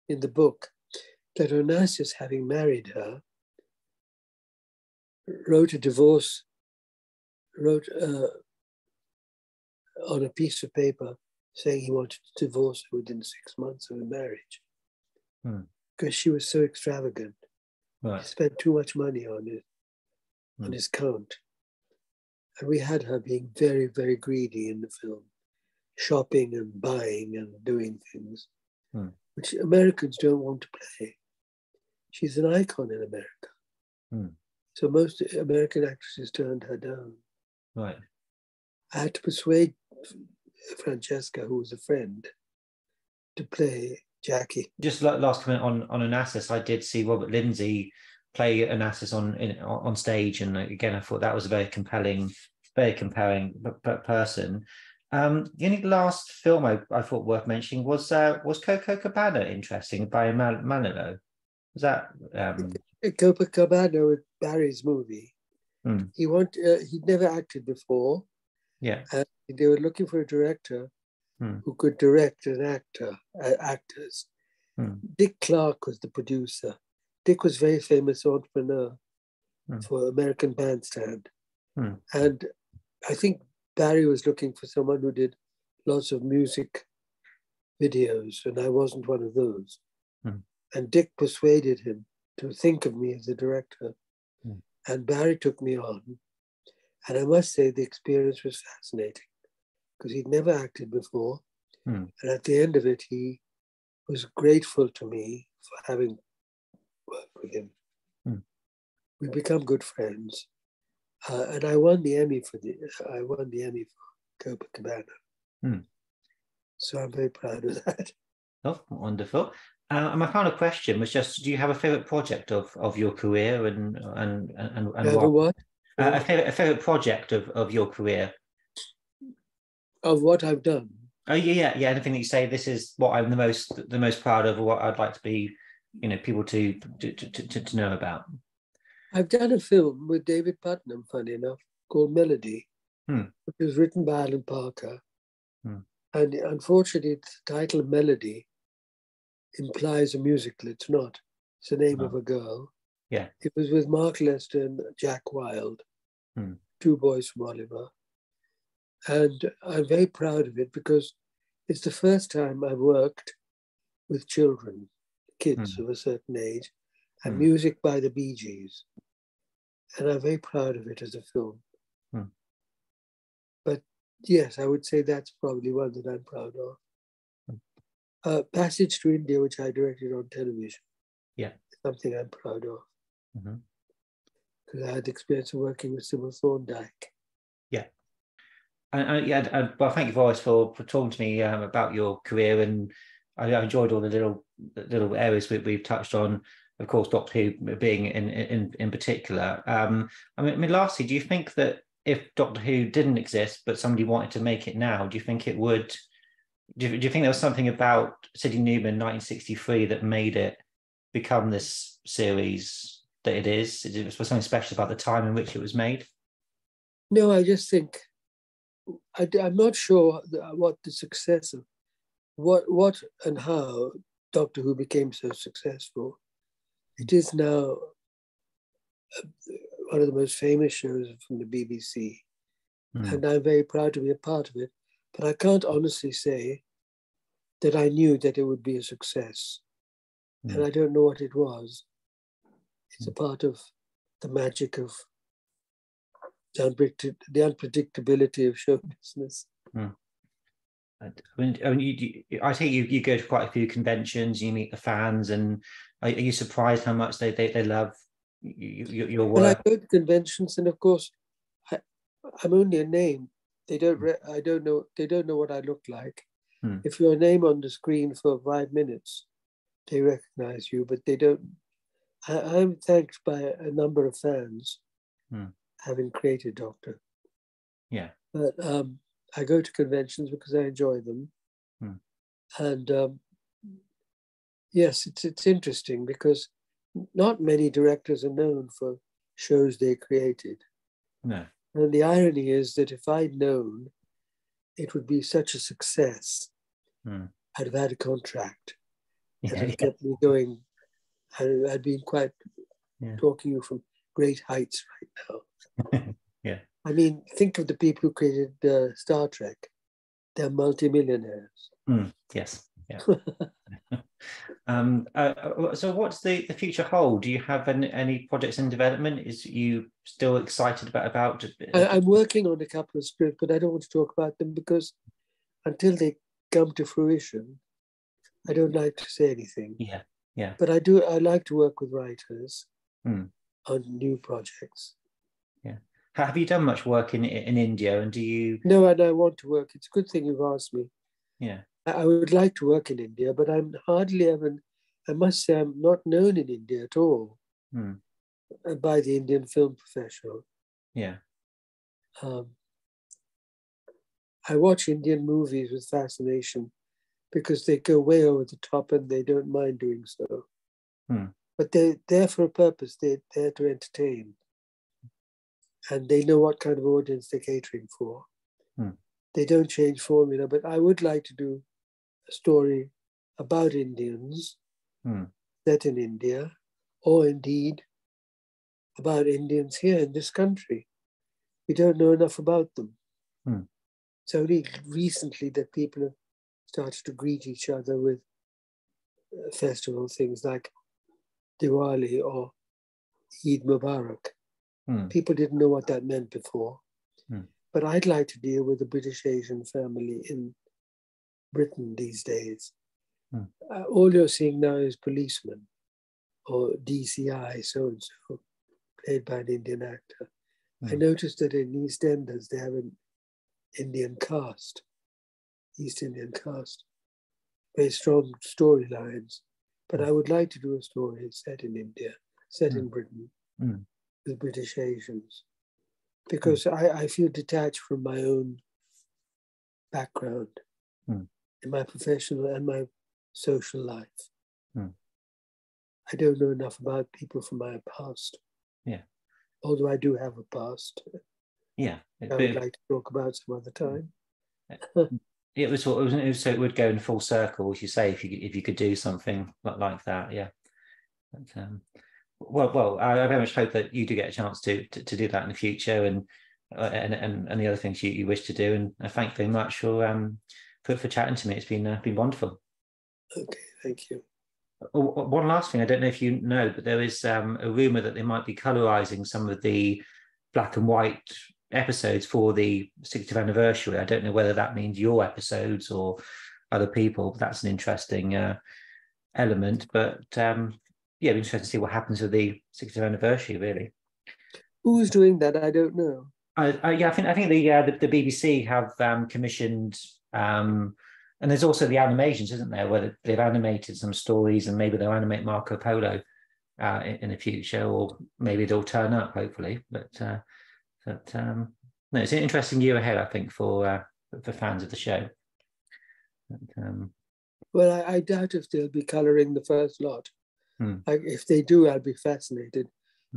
in the book, that Onassis, having married her, wrote a divorce, wrote uh, on a piece of paper saying he wanted to divorce her within six months of a marriage Hmm. because she was so extravagant. He spent too much money on it, on Hmm. his count. And we had her being very, very greedy in the film, shopping and buying and doing things, Hmm. which Americans don't want to play. She's an icon in America. Hmm. So most American actresses turned her down. Right. I had to persuade Francesca, who was a friend, to play Jackie. Just la- last comment on on Onassis. I did see Robert Lindsay play Onassis on in, on stage, and again, I thought that was a very compelling, very compelling person. Um, the only last film I, I thought worth mentioning was uh, was Copacabana interesting by Mal- Manilow. Was that um, Copacabana with Barry's movie. Hmm. He want uh, he'd never acted before. yeah and they were looking for a director Hmm. who could direct an actor, uh, actors. Hmm. Dick Clark was the producer. Dick was a very famous entrepreneur Hmm. for American Bandstand. Hmm. And I think Barry was looking for someone who did lots of music videos, and I wasn't one of those. Hmm. And Dick persuaded him to think of me as a director. Hmm. And Barry took me on. And I must say, the experience was fascinating because he'd never acted before. Hmm. And at the end of it, he was grateful to me for having worked with him. Hmm. We become good friends. Uh, and I won the Emmy for the I won the Emmy for Copacabana. Hmm. So I'm very proud of that. Oh, wonderful. Uh, and my final question was just: Do you have a favorite project of of your career, and and and, and what? what? Uh, a favorite a favorite project of of your career? Of what I've done. Oh yeah, yeah, yeah. Anything that you say, this is what I'm the most the most proud of, or what I'd like to be, you know, people to to to, to, to know about. I've done a film with David Puttnam, funny enough, called Melody, Hmm. which was written by Alan Parker. Hmm. And unfortunately, the title Melody implies a musical. It's not. It's the name Oh. of a girl. Yeah. It was with Mark Lester and Jack Wild, Hmm. two boys from Oliver. And I'm very proud of it because it's the first time I've worked with children, kids of a certain age, and Hmm. music by the Bee Gees. And I'm very proud of it as a film. Hmm. But yes, I would say that's probably one that I'm proud of. Hmm. Uh, Passage to India, which I directed on television. Yeah. Something I'm proud of because I had the experience of working with Sybil Thorndike. And, and yeah, and, well, thank you, Waris, for, for talking to me um, about your career, and I, I enjoyed all the little little areas we, we've touched on. Of course, Doctor Who being in in in particular. Um, I mean, I mean, lastly, do you think that if Doctor Who didn't exist, but somebody wanted to make it now, do you think it would? Do you, do you think there was something about Sydney Newman, 1963, that made it become this series that it is? It was something special about the time in which it was made? No, I just think I, am not sure what the success of what what and how Doctor Who became so successful. It is now uh, one of the most famous shows from the BBC, Hmm. and I'm very proud to be a part of it. But I can't honestly say that I knew that it would be a success, Hmm. and I don't know what it was. It's a part of the magic of the, unpredict- the unpredictability of show business. I mean, I, mean, you, you, I think you, you go to quite a few conventions, you meet the fans, and are, are you surprised how much they they, they love you, you, your Well, I go to conventions, and of course, I, I'm only a name. They don't. Re- I don't know. They don't know what I look like. Hmm. If you're a name on the screen for five minutes, they recognize you, but they don't. I, I'm thanked by a number of fans, Hmm. having created Doctor. Yeah. But um, I go to conventions because I enjoy them, Hmm. and um, yes, it's it's interesting because not many directors are known for shows they created. No. And the irony is that if I'd known it would be such a success, Hmm. I'd have had a contract that Yeah, kept me going. I'd, I'd been quite Yeah. talking you from great heights right now. Yeah. I mean, think of the people who created uh, Star Trek. They're multimillionaires. Mm, yes. Yeah. um, uh, uh, so, what's the, the future hold? Do you have any, any projects in development? Is you still excited about about? I, I'm working on a couple of scripts, but I don't want to talk about them because until they come to fruition, I don't like to say anything. yeah. Yeah. But I do. I like to work with writers Hmm. on new projects. Have you done much work in in India? And do you? No, and I want to work. It's a good thing you've asked me. Yeah. I, would like to work in India, but I'm hardly ever. I must say, I'm not known in India at all Hmm. uh, by the Indian film professional. Yeah. Um, I watch Indian movies with fascination because they go way over the top and they don't mind doing so. Hmm. But they're there for a purpose. They're there to entertain. And they know what kind of audience they're catering for. Hmm. They don't change formula, but I would like to do a story about Indians Hmm. set in India or indeed about Indians here in this country. We don't know enough about them. Hmm. It's only recently that people have started to greet each other with uh, festival things like Diwali or Eid Mubarak. Hmm. People didn't know what that meant before. Hmm. But I'd like to deal with the British Asian family in Britain these days. Hmm. Uh, all you're seeing now is policemen or DCI, so and so, played by an Indian actor. I Hmm. noticed that in EastEnders they have an Indian cast, East Indian cast, very strong storylines. But I would like to do a story set in India, set in Britain, Mm. With British Asians, because I, I feel detached from my own background Mm. in my professional and my social life. Mm. I don't know enough about people from my past. Yeah. Although I do have a past, Yeah. I would like to talk about some other time. it was what it was, it was so it would go in full circle, as you say, if you if you could do something like, like that, yeah. But, um, well, well, I, I very much hope that you do get a chance to to, to do that in the future, and uh, and, and and the other things you, you wish to do. And I thank you very much for um for, for chatting to me. It's been uh, been wonderful. Okay, thank you. One last thing, I don't know if you know, but there is um, a rumor that they might be colorizing some of the black and white episodes for the 60th anniversary. I don't know whether that means your episodes or other people. But that's an interesting uh, element. But um, yeah, it'd be interesting to see what happens with the 60th anniversary. Really, Who's doing that? I don't know. I, I, yeah, I think I think the uh, the, the BBC have um, commissioned. Um, and there's also the animations, isn't there, where they've animated some stories and maybe they'll animate Marco Polo uh, in, in the future, or maybe it'll turn up, hopefully. But uh, but um, no, it's an interesting year ahead, I think, for uh, for fans of the show. But, um, Well, I, I doubt if they'll be coloring the first lot. Hmm. I, if they do, I'll be fascinated.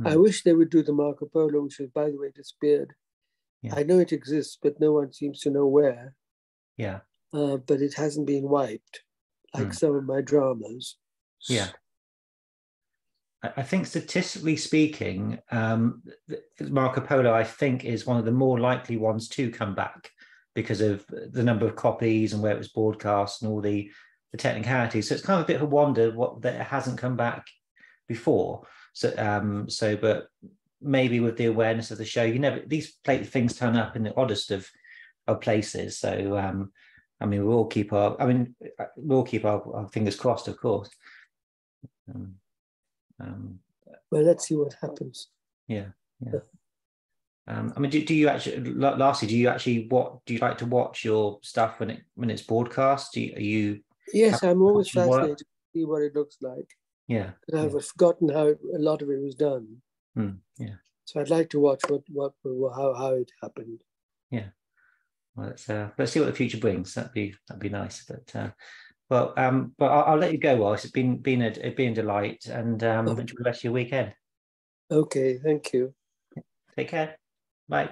I Hmm. wish they would do the Marco Polo, which has, by the way, disappeared. Yeah. I know it exists, but no one seems to know where. yeah, Uh, but it hasn't been wiped, like Hmm. some of my dramas. yeah. I think statistically speaking, um, Marco Polo, I think, is one of the more likely ones to come back because of the number of copies and where it was broadcast and all the, the technicalities. So it's kind of a bit of a wonder what that it hasn't come back before. So, um, so, but maybe with the awareness of the show, you never these play, things turn up in the oddest of of places. So, um, I mean, we'll keep our, I mean, we'll keep our, our fingers crossed, of course. Um, um, Well, let's see what happens. yeah, yeah. Um, I mean, do, do you actually? Lastly, do you actually what? Do you like to watch your stuff when it when it's broadcast? Do you, are you? Yes, I'm always fascinated to see what it looks like. Yeah, I've forgotten how it, a lot of it was done. Hmm, yeah. So I'd like to watch what, what, how, how it happened. Yeah. Well, let's uh, let's see what the future brings. That'd be that'd be nice. But uh, well, um, but I'll, I'll let you go, Waris. It's been been a it's been a delight, and um, enjoy the rest of your weekend. Okay, thank you. Take care. Bye.